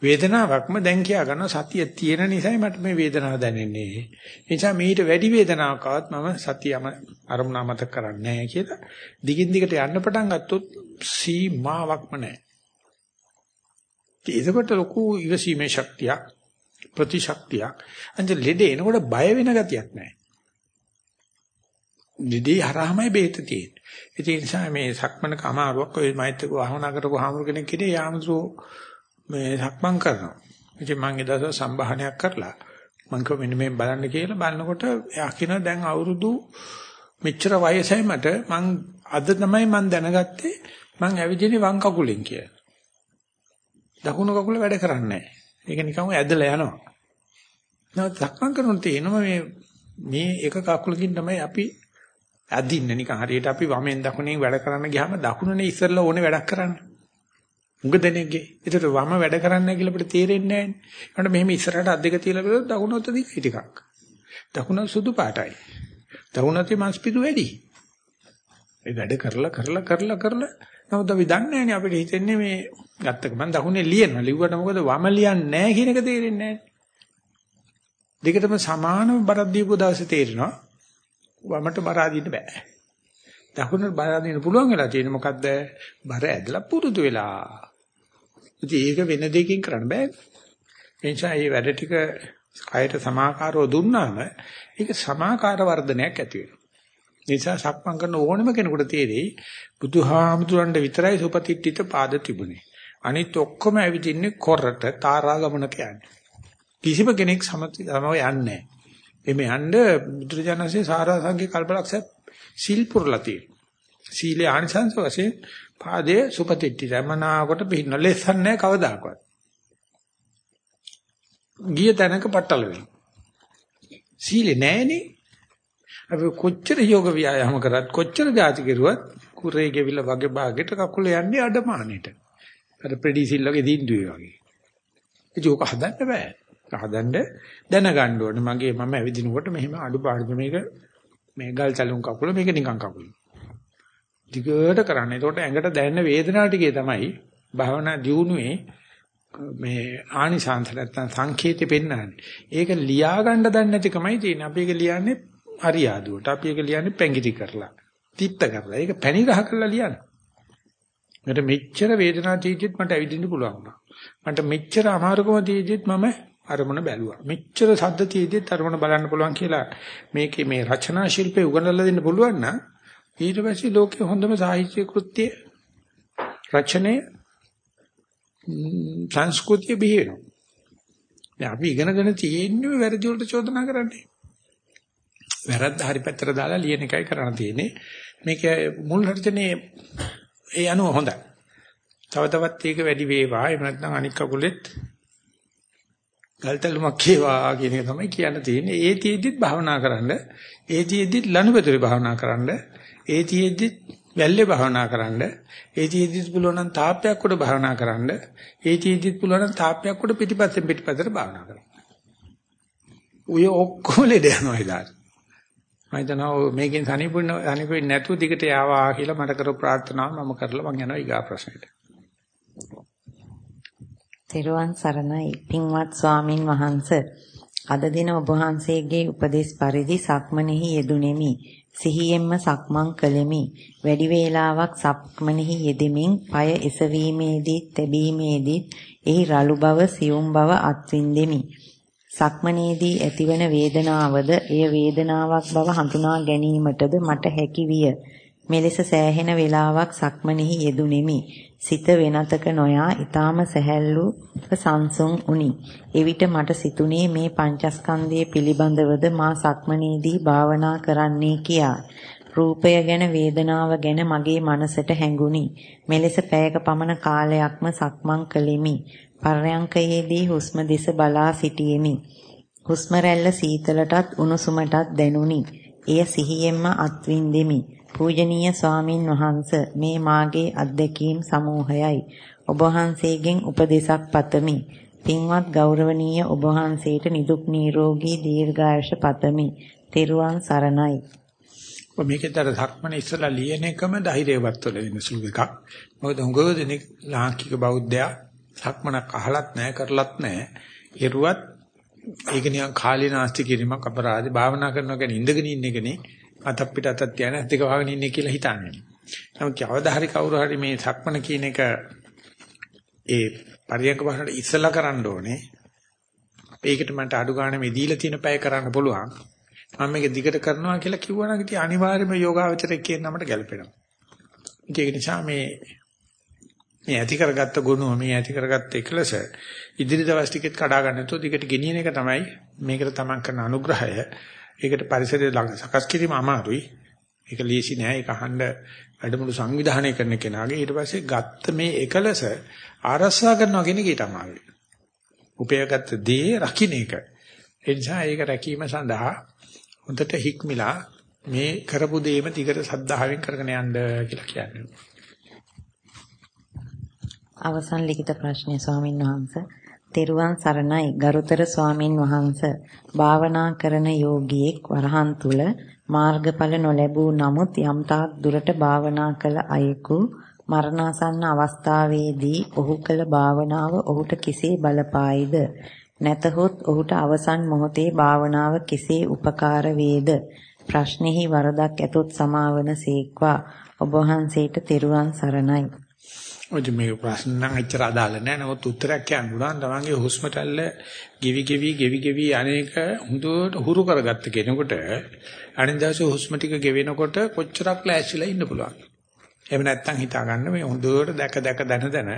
වේදනාවක්ම දැන් කියා ගන්න සතිය තියෙන නිසායි මට මේ වේදනාව දැනෙන්නේ. ඒ නිසා මීට වැඩි වේදනාවක් ආවත් මම සතියම අරමුණ අමතක කරන්නේ නැහැ කියලා දිගින් දිගට යන්න පටන් ගත්තොත් සීමාවක්ම නැහැ. ඒකකට ලොකු ඉවසීමේ ශක්තියක් ප්‍රතිශක්තියක් අන්ත ලෙඩ එනකොට බය වෙන ගතියක් නැහැ. නිදී හරහමයි බේත තියෙන්නේ. ඒ නිසා මේ සක්මනක අමාරුවක් ඔය මෛත්‍රික වහවනා කරපු හාමුදුර කෙනෙක් ඉතින් යාමසෝ මේ සක්මන් කරනවා. ඉතින් මම ඒ දවස් සම්භාහනයක් කරලා මම කිව්වා මෙන්න මේ බලන්න කියලා බලනකොට එයා කියනවා දැන් අවුරුදු මෙච්චර වයසයි මට මං අද තමයි මං දැනගත්තේ මං ඇවිදින්නේ වම් කකුලෙන් කියලා. දකුණු කකුල වැඩ කරන්නේ නැහැ. ඒක නිකන් ඇදලා යනවා. නමුත් සක්මන් කරනකොට තේනවා මේ මේ එක කකුලකින් තමයි අපි අදින්නේ නිකන් හරියට අපි වමෙන් දකුණෙන් වැඩ කරන්න ගියාම දකුණනේ ඉස්සෙල්ලා ඕනේ වැඩක් කරන්න. උඟ දෙනෙක්ගේ. ඒතර වම වැඩ කරන්න කියලා අපිට තේරෙන්නේ නැහැ. ඒකට මෙහෙම ඉස්සරහට අත් දෙක තියලා බලද්දී දකුණත් දිගයි ටිකක්. දකුණ සුදු පාටයි. දකුණතේ මාස්පිඩු වැඩි. ඒ වැඩ කරලා කරලා කරලා කරලා නමුත් අපි දන්නේ නැහැ අපිට හිතෙන්නේ මේ ගත්තක මම දකුණේ ලියනවා. ලිව්වට මොකද වම ලියන්නේ නැහැ කියන එක තේරෙන්නේ නැහැ. දෙකටම සමානව බරක් දීපු දවසේ තේරෙනවා වමට බර අදින්න බෑ. දකුණට බර අදින්න පුළුවන් වෙලා තියෙන මොකද්ද? බර ඇදලා පුරුදු වෙලා. ඉතින් ඒක වෙන දෙයකින් කරන්න බෑ. එනිසා මේ වැඩ ටික කයට සමාකාරව දුන්නාම ඒක සමාකාර වර්ධනයක් ඇති වෙනවා. නිසා සක්මන් කරන ඕනම කෙනෙකුට තේරෙයි බුදුහාමුදුරන්ට විතරයි සුපතිට්ඨිත පාද තිබුණේ. අනිත් ඔක්කොම ඇවිදින්නේ කොරට තාරා ගමනක යන්නේ. කිසිම කෙනෙක් සමව යන්නේ නැහැ. එමේ යන්න බුදුරජාණන්සේ සාරාංශික කල්පලක්ෂ සීල් පුරලා තියෙනවා. සීලේ ආනිසංස වශයෙන් පාදයේ සුපතිට්ටි රමනාවකට පින්න ලෙසන් නැහැ කවදාකවත්. ගිය තැනක පටල වෙනවා. සීලේ නැහැනේ. අපි කොච්චර යෝග ව්‍යායාම කරත් කොච්චර ධාති කෙරුවත් කුරේ ගෙවිල වගේ භාගෙට කකුල යන්නේ අඩමානෙට. අර ප්‍රෙඩිසිල් වගේ දින්දුවේ වගේ. ඒක හදන්න බෑ. හදන්න දැනගන්න ඕනේ. මගේ මම ඇවිදිනකොට මෙහෙම අඩුපාඩු මේක මේ ගල් චලුම් කකුල මේක නිකන් කකුල. දිගට කරන්න. එතකොට ඇඟට දැනෙන වේදනාව ටිකේ තමයි භාවනා දියුණුවේ මේ ආනිසංස නැත්තම් සංකේතෙ පෙන්වන්නේ. ඒක ලියා ගන්න දන්නේ නැතිකමයි තියෙන්නේ. අපි ඒක ලියන්නේ හරියාදුවට. අපි ඒක ලියන්නේ පැංගිටි කරලා. තිත්ත කරලා. ඒක පැණි රහ කරලා ලියන්නේ. මට මෙච්චර වේදනාව තීජිත් මට ඇවිදින්න පුළුවන් වුණා. මට මෙච්චර අමාරුකම තීජිත් මම අරමුණ බැලුවා. මෙච්චර සද්ද තීජිත් අරමුණ බලන්න පුළුවන් කියලා මේකේ මේ රචනා ශිල්පේ උගන්වලා දෙන්න පුළුවන් නම් ඊට පස්සේ ලෝකේ හොඳම සාහිත්‍ය කෘත්‍ය රචනයේ සංස්කෘතිය බිහි වෙනවා. දැන් අපි ඉගෙනගෙන තියෙන්නේ වැරදි වලට චෝදනා කරන්නේ. වැරද්ද හරි පැත්තට දාලා ලියන එකයි කරන්න තියෙන්නේ. මේක මුල් රචනයේ ඒ අනුව හොඳයි. තව තවත් ඒක වැඩි වේවා. එහෙම නැත්නම් අනික් කකුලෙත් ගල්තලුමක් වේවා කියන එක තමයි කියන්න තියෙන්නේ. ඒ තියෙද්දිත් භාවනා කරන්න, ඒ තියෙද්දිත් ලනුපෙතුරේ භාවනා කරන්න, ඒ තියෙද්දිත් වැල්ලේ භාවනා කරන්න, ඒ තියෙද්දිත් පුළුවන් නම් තාප්පයක් උඩ භාවනා කරන්න, ඒ තියෙද්දිත් පුළුවන් නම් තාප්පයක් උඩ පිටිපස්සෙන් පිටිපස්සට භාවනා කරන්න. ඔය ඔක්කොම ලෙඩ යනවා ඉතින්. මම හිතනවා මේකෙන් සනීපුන්න සනීපෙන්නේ නැතුව දිගට යාවා කියලා මට කරපු ප්‍රාර්ථනාව මම කරලා මම යනවා ඊගා ප්‍රශ්නෙට. තෙරුවන් සරණයි පින්වත් ස්වාමින් වහන්ස අද දින ඔබ වහන්සේගේ උපදේශ පරිදි සක්මනෙහි යෙදුණෙමි සිහියෙන්ම සක්මන් කළෙමි වැඩි වේලාවක් සක්මනෙහි යෙදෙමින් পায় එසවීමේදී තැබීමේදී එහි රළු බව සියුම් බව අත්විඳෙමි සක්මනේදී ඇතිවන වේදනාවද එය වේදනාවක් බව හඳුනා ගැනීමටද මට හැකි විය. මෙලෙස සෑහෙන වේලාවක් සක්මනෙහි යෙදුණෙමි. සිත වෙනතක නොයා ඊටාම සැහැල්ලු සංසුන් උනි. එවිට මට සිතුනේ මේ පංචස්කන්ධය පිළිබඳවද මා සක්මනේදී භාවනා කරන්නේ කියා. රූපය ගැන වේදනාව ගැන මගේ මනසට හැඟුණි. මෙලෙස පැයක පමණ කාලයක්ම සක්මන් කළෙමි. පර්යංකයේදී හුස්ම දෙස බලා සිටියෙමි. හුස්ම රැල්ල සීතලටත් උණුසුමටත් දැනුනි. එය සිහියෙන්ම අත්විඳෙමි. පූජනීය ස්වාමින් වහන්ස මේ මාගේ අත්දැකීම් සමූහයයි. ඔබ වහන්සේගෙන් උපදේශක් පතමි. පින්වත් ගෞරවනීය ඔබ වහන්සේට නිදුක් නිරෝගී දීර්ඝායුෂ පතමි. තෙරුවන් සරණයි. මේකේතර ධක්මන ඉස්සලා ලියන එකම ධෛර්යවත් වෙන වෙන සුළු එකක්. මොකද හුඟව දෙනෙක් ලාංකික බෞද්ධයා සක්මනක් අහලත් නැහැ කරලත් නැහැ. එරුවත් ඒක නිකන් කාලේ නාස්ති කිරීමක් අපරාධේ භාවනා කරනවා කියන්නේ ඉඳගෙන ඉන්න එකනේ. අතක් පිට අතක් තියන ඇත්තක වහගෙන ඉන්නේ කියලා හිතන්නේ. නමුත් කවදා හරි කවුරු හරි මේ සක්මන කියන එක ඒ පරියන්ක භාෂාවට ඉස්සලා කරන්න ඕනේ. ඒකට මට අඩු ගන්න මේ දීලා තියෙන පැය කරන්න පුළුවන්. මම මේක දිගට කරනවා කියලා කිව්වනම් ඉතින් අනිවාර්යයෙන්ම යෝගාවචරයක් කියන නමට ගැලපෙනවා. ඒක නිසා මේ මේ ඇති කරගත්ත ගුණ මේ ඇති කරගත්ත එකලස ඉදිරි දවස් ටිකෙත් කඩා ගන්න නැතුව දිගට ගෙනියන එක තමයි මේකට තමන් කරන අනුග්‍රහය. ඒකට පරිසරය සකස් කිරීම අමාරුයි. ඒක ලීසි නෑ. ඒක අහන්න වැඩමුළු සංවිධානය කරන කෙනාගේ ඊට පස්සේ ගත්ත මේ එකලස ආරස්සා කරනවා කියන එක ඊට අමාරුයි. උපයගත් දේ රකින්න එක. ඒ නිසා ඒක රැකීම සඳහා හොඳට හික්මිලා මේ කරපු දේම දිගට සද්ධාවෙන් කරගෙන යන්න කියලා කියන්නේ. අවසන් ලිඛිත ප්‍රශ්නය ස්වාමින් වහන්සේ තෙරුවන් සරණයි. ගරුතර ස්වාමින් වහන්ස භාවනා කරන යෝගියෙක් වරහන් තුල මාර්ගඵල නොලැබූ නමුත් යම්තාක් දුරට භාවනා කළ අයෙකු මරණාසන්න අවස්ථාවේදී ඔහු කළ භාවනාව ඔහුට කෙසේ බලපායිද? නැතහොත් ඔහුට අවසන් මොහොතේ භාවනාව කෙසේ උපකාර වේද? ප්‍රශ්නෙහි වරදක් ඇතොත් සමාවන සේක්වා. ඔබ වහන්සේට තෙරුවන් සරණයි. ඔය මේ ප්‍රශ්න නම් එච්චර අදාළ නැහැ. නමුත් උත්තරයක් කියන්න පුළුවන්. තමන්ගේ හුස්ම රැල්ල ගෙවි ගෙවි ගෙවි ගෙවි අනේක හොඳට හුරු කරගත්ත කෙනෙකුට අනිත් දවසේ හුස්ම ටික ගෙවෙනකොට කොච්චරක් ලෑස්තිලා ඉන්න පුළුවන්. එහෙම නැත්නම් හිතා ගන්න මේ හොඳට දැක දැක දන දන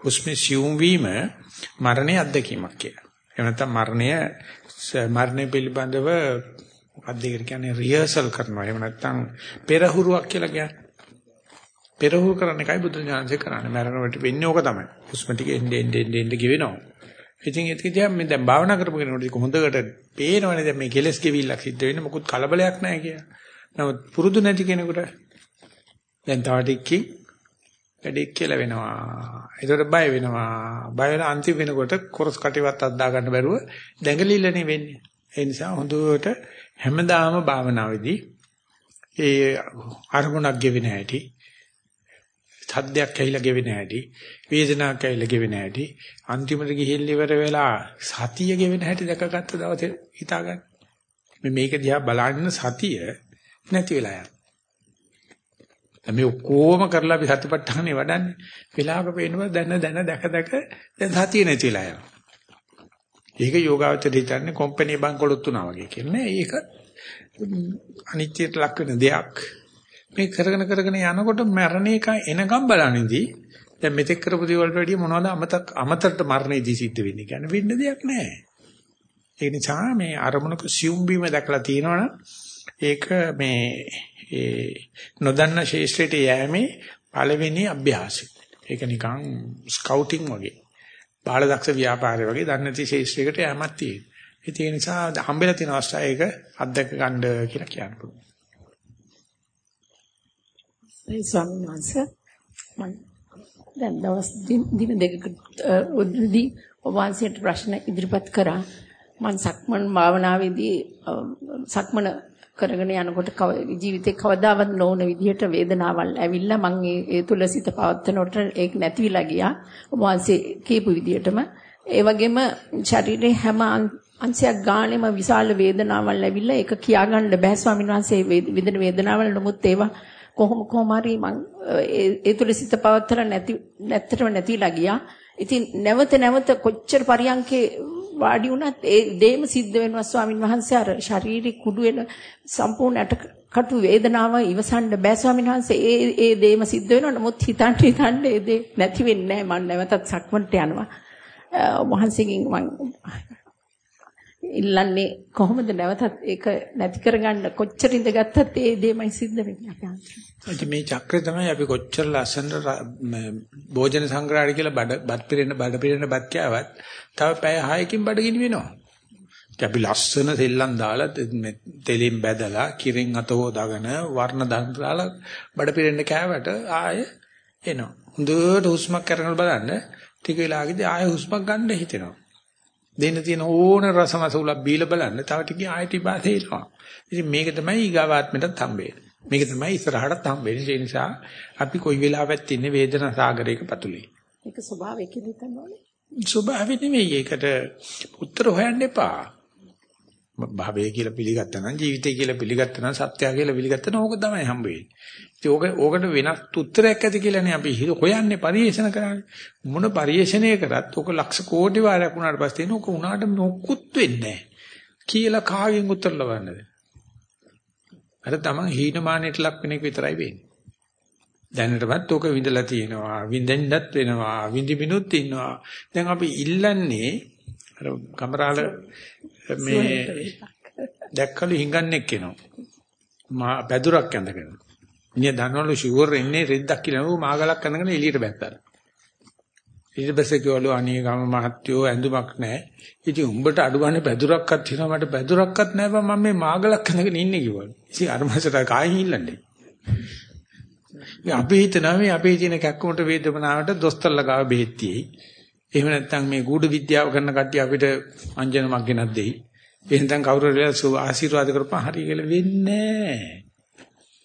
හුස්මේ සියුම් වීම මරණයේ අත්දැකීමක් කියලා. එහෙම නැත්නම් මරණය මරණය පිළිබඳව මොකක්ද කියන්නේ රිහර්සල් කරනවා. එහෙම නැත්නම් පෙරහුරුවක් කියලා කියන්නේ. පෙරහුරු කරන එකයි බුදු ඥානසේ කරන්නේ. මරණයට වෙන්නේ ඕක තමයි. හුස්ම ටික එන්නේ එන්නේ එන්නේ ගෙවෙනවා. ඉතින් ඒක දිහා මම දැන් භාවනා කරපු කෙනෙකුට ඒක හොඳට පේනවනේ දැන් මේ කෙලස් ගෙවිල්ලක් සිද්ධ වෙන්නේ මොකුත් කලබලයක් නැහැ කියලා. නමුත් පුරුදු නැති කෙනෙකුට දැන් තව ටිකකින් වැඩේ කියලා වෙනවා. ඒකට බය වෙනවා. බය වෙලා අන්තිම වෙනකොට කොරස් කටිවත් අද්දා ගන්න බැරුව දැඟලිල්ලනේ වෙන්නේ. ඒ නිසා හොඳට හැමදාම භාවනාවේදී ඒ අරමුණක් ගෙවෙන හැටි සද්දයක් ඇහිලා ගෙවෙන හැටි, වේදනාවක් ඇහිලා ගෙවෙන හැටි, අන්තිමට ගිහිල්ලා ඉවර වෙලා සතිය ගෙවෙන හැටි දැකගත්ත දවසේ හිතාගන්න. මේ මේක දිහා බලන්න සතිය නැති වෙලා යනවා. මේ ඔක්කොම කරලා අපි සතිපට්ඨානේ වඩන්නේ. වෙලාවක පේනවා දැන දැන දැක දැක දැන් සතිය නැති වෙලා යනවා. ඒක යෝගාවචරය හිතන්නේ කොම්පැනි බංකොලොත් තුනා වගේ කියන්නේ. ඒක අනිත්‍යයට ලක් වෙන දෙයක්. මේ කරගෙන කරගෙන යනකොට මරණ එක එනකම් බලනින්දී දැන් මෙතෙක් කරපු දේවල් වලට වැඩිය මොනවද අමතක අමතරට මරණයේදී සිද්ධ වෙන්නේ කියන්නේ වෙන්න දෙයක් නැහැ. ඒ නිසා මේ අරමුණක සියුම් බීම දැකලා තියෙනවනම් ඒක මේ ඒ නොදන්න ශේෂ්ත්‍රයට යෑමේ පළවෙනි අභ්‍යාසය. ඒක නිකන් ස්කවුටින් වගේ. බාලදක්ෂ ව්‍යාපාරය වගේ දන්නේ නැති ශේෂ්ත්‍රයකට යෑමක් තියෙනවා. ඒ නිසා හම්බෙලා තියෙන අවස්ථාව ඒක අත්දැක ගන්න කියලා කියන්න පුළුවන්. ඒ ස්වාමීන් වහන්සේ මම දැන් දවස් දින දෙකකට උද්දී ඔබ වහන්සේට ප්‍රශ්න ඉදිරිපත් කරා. මම සක්මන් භාවනාවේදී සක්මන කරගෙන යනකොට ජීවිතේ කවදාවත් නොවන විදිහට වේදනාවල් ඇවිල්ලා මම ඒ තුල සිත පවත්නකොට ඒක නැතිවිලා ගියා. ඔබ වහන්සේ කියපු විදිහටම ඒ වගේම ශරීරේ හැම අංශයක් ගානෙම විශාල වේදනාවල් ඇවිල්ලා ඒක කියාගන්න බෑ ස්වාමීන් වහන්සේ. විඳින වේදනාවල් නමුත් ඒවා කොහොම කොහොම හරි මං ඒ තුල සිත පවත්තලා නැති නැත්තටම නැතිලා ගියා. ඉතින් නැවත නැවත කොච්චර පරියන්කේ වාඩි වුණත් ඒ දෙයම සිද්ධ වෙනවා ස්වාමින් වහන්සේ. අර ශාරීරික කුඩු වෙන සම්පූර්ණ කටු වේදනාව ඉවසන්න බෑ ස්වාමින් වහන්සේ. ඒ ඒ දෙයම සිද්ධ වෙනවා. නමුත් හිතන්න හිතන්න ඒ දේ නැති වෙන්නේ නැහැ මම නැවතත් සක්මන්ට යනවා. වහන්සේගෙන් මම ඉල්ලන්නේ කොහොමද නැවතත් ඒක නැති කරගන්න කොච්චර ඉඳගත්තත් ඒ දෙයමයි සිද්ධ වෙන්නේ අපි අන්තිමට. මේ චක්‍රය තමයි අපි කොච්චර ලස්සන භෝජන සංග්‍රහය කියලා බඩ බත් පිරෙන බඩ පිරෙන බත් කෑවත් තව පැය 6කින් බඩගිනි වෙනවා. අපි ලස්සන සෙල්ලම් දාලා තෙලින් බැදලා කිරෙන් අත හොදාගෙන වර්ණ දාලා බඩ පිරෙන්න කෑවට ආය එනවා. හොඳට හුස්මක් කරගෙන බලන්න ටික වෙලාවකදී ආය හුස්මක් ගන්න හිතෙනවා. දෙන්න තියෙන ඕන රසමසුලක් බීලා බලන්න තව ටිකක් ආයෙත් ඉබාසේ එනවා. ඉතින් මේක තමයි ඊගාවාත්මයටත් හම්බෙන්නේ. මේක තමයි ඉස්සරහටත් හම්බෙන්නේ. ඒ නිසා අපි කොයි වෙලාවෙත් ඉන්නේ වේදනා සාගරයක පතුලේ. ඒක ස්වභාවය කියලා හිතනවනේ. ස්වභාවය නෙමෙයි. ඒකට උත්තර හොයන්න එපා. භවය කියලා පිළිගත්තා නම් ජීවිතය කියලා පිළිගත්තා නම් සත්‍යය කියලා පිළිගත්තා නම් ඕක තමයි හම්බ වෙන්නේ. ඉතින් ඕක ඕකට වෙනස් උත්තරයක් ඇති කියලානේ අපි හොයන්නේ පරිේෂණ කරන්නේ. මොන පරිේෂණය කරත් ඕක ලක්ෂ කෝටි වාරයක් වුණාට පස්සේ නෝක උනාට මොකුත් වෙන්නේ කියලා කාගෙන් උත්තර ලබන්නද? අර තමන් හීනමානයට ලක් වෙන එක විතරයි වෙන්නේ. දැනටමත් ඕක විඳලා තියෙනවා, විඳෙන්නත් වෙනවා, විඳිමිනුත් ඉන්නවා. දැන් අපි ඉල්ලන්නේ අර කමරාල මේ දැක්කලු හිඟන්නේක් එනවා. මා බැදුරක් ඇඳගෙන. මිනිහ දන්නවලු ෂුවර් එන්නේ රෙද්දක් කියලා මාගලක් කරනගෙන එළියට බැත්තා. ඊට පස්සේ කිව්වලු අනේ ගම මහත්යෝ ඇඳුමක් නැහැ. ඉතින් උඹට අඩුවන්නේ පැදුරක්වත් තියෙනවා මට පැදුරක්වත් නැහැ මම මේ මාගලක් කරනගෙන ඉන්නේ කිව්වලු. ඉතින් අර මාසට කායින් ඉල්ලන්නේ. අපි හිතනවා මේ අපේ තියෙන කැක්කමට වේදනාවට දොස්තරලා ගාව බෙහෙත් තියෙයි. එහෙම නැත්නම් මේ ගුඩ විද්‍යාව කරන කට්ටිය අපිට අංජනමක් ගෙනත් දෙයි. එහෙනම් කවුරු හරි ආශිර්වාද කරපන් හරි කියලා වෙන්නේ නැහැ.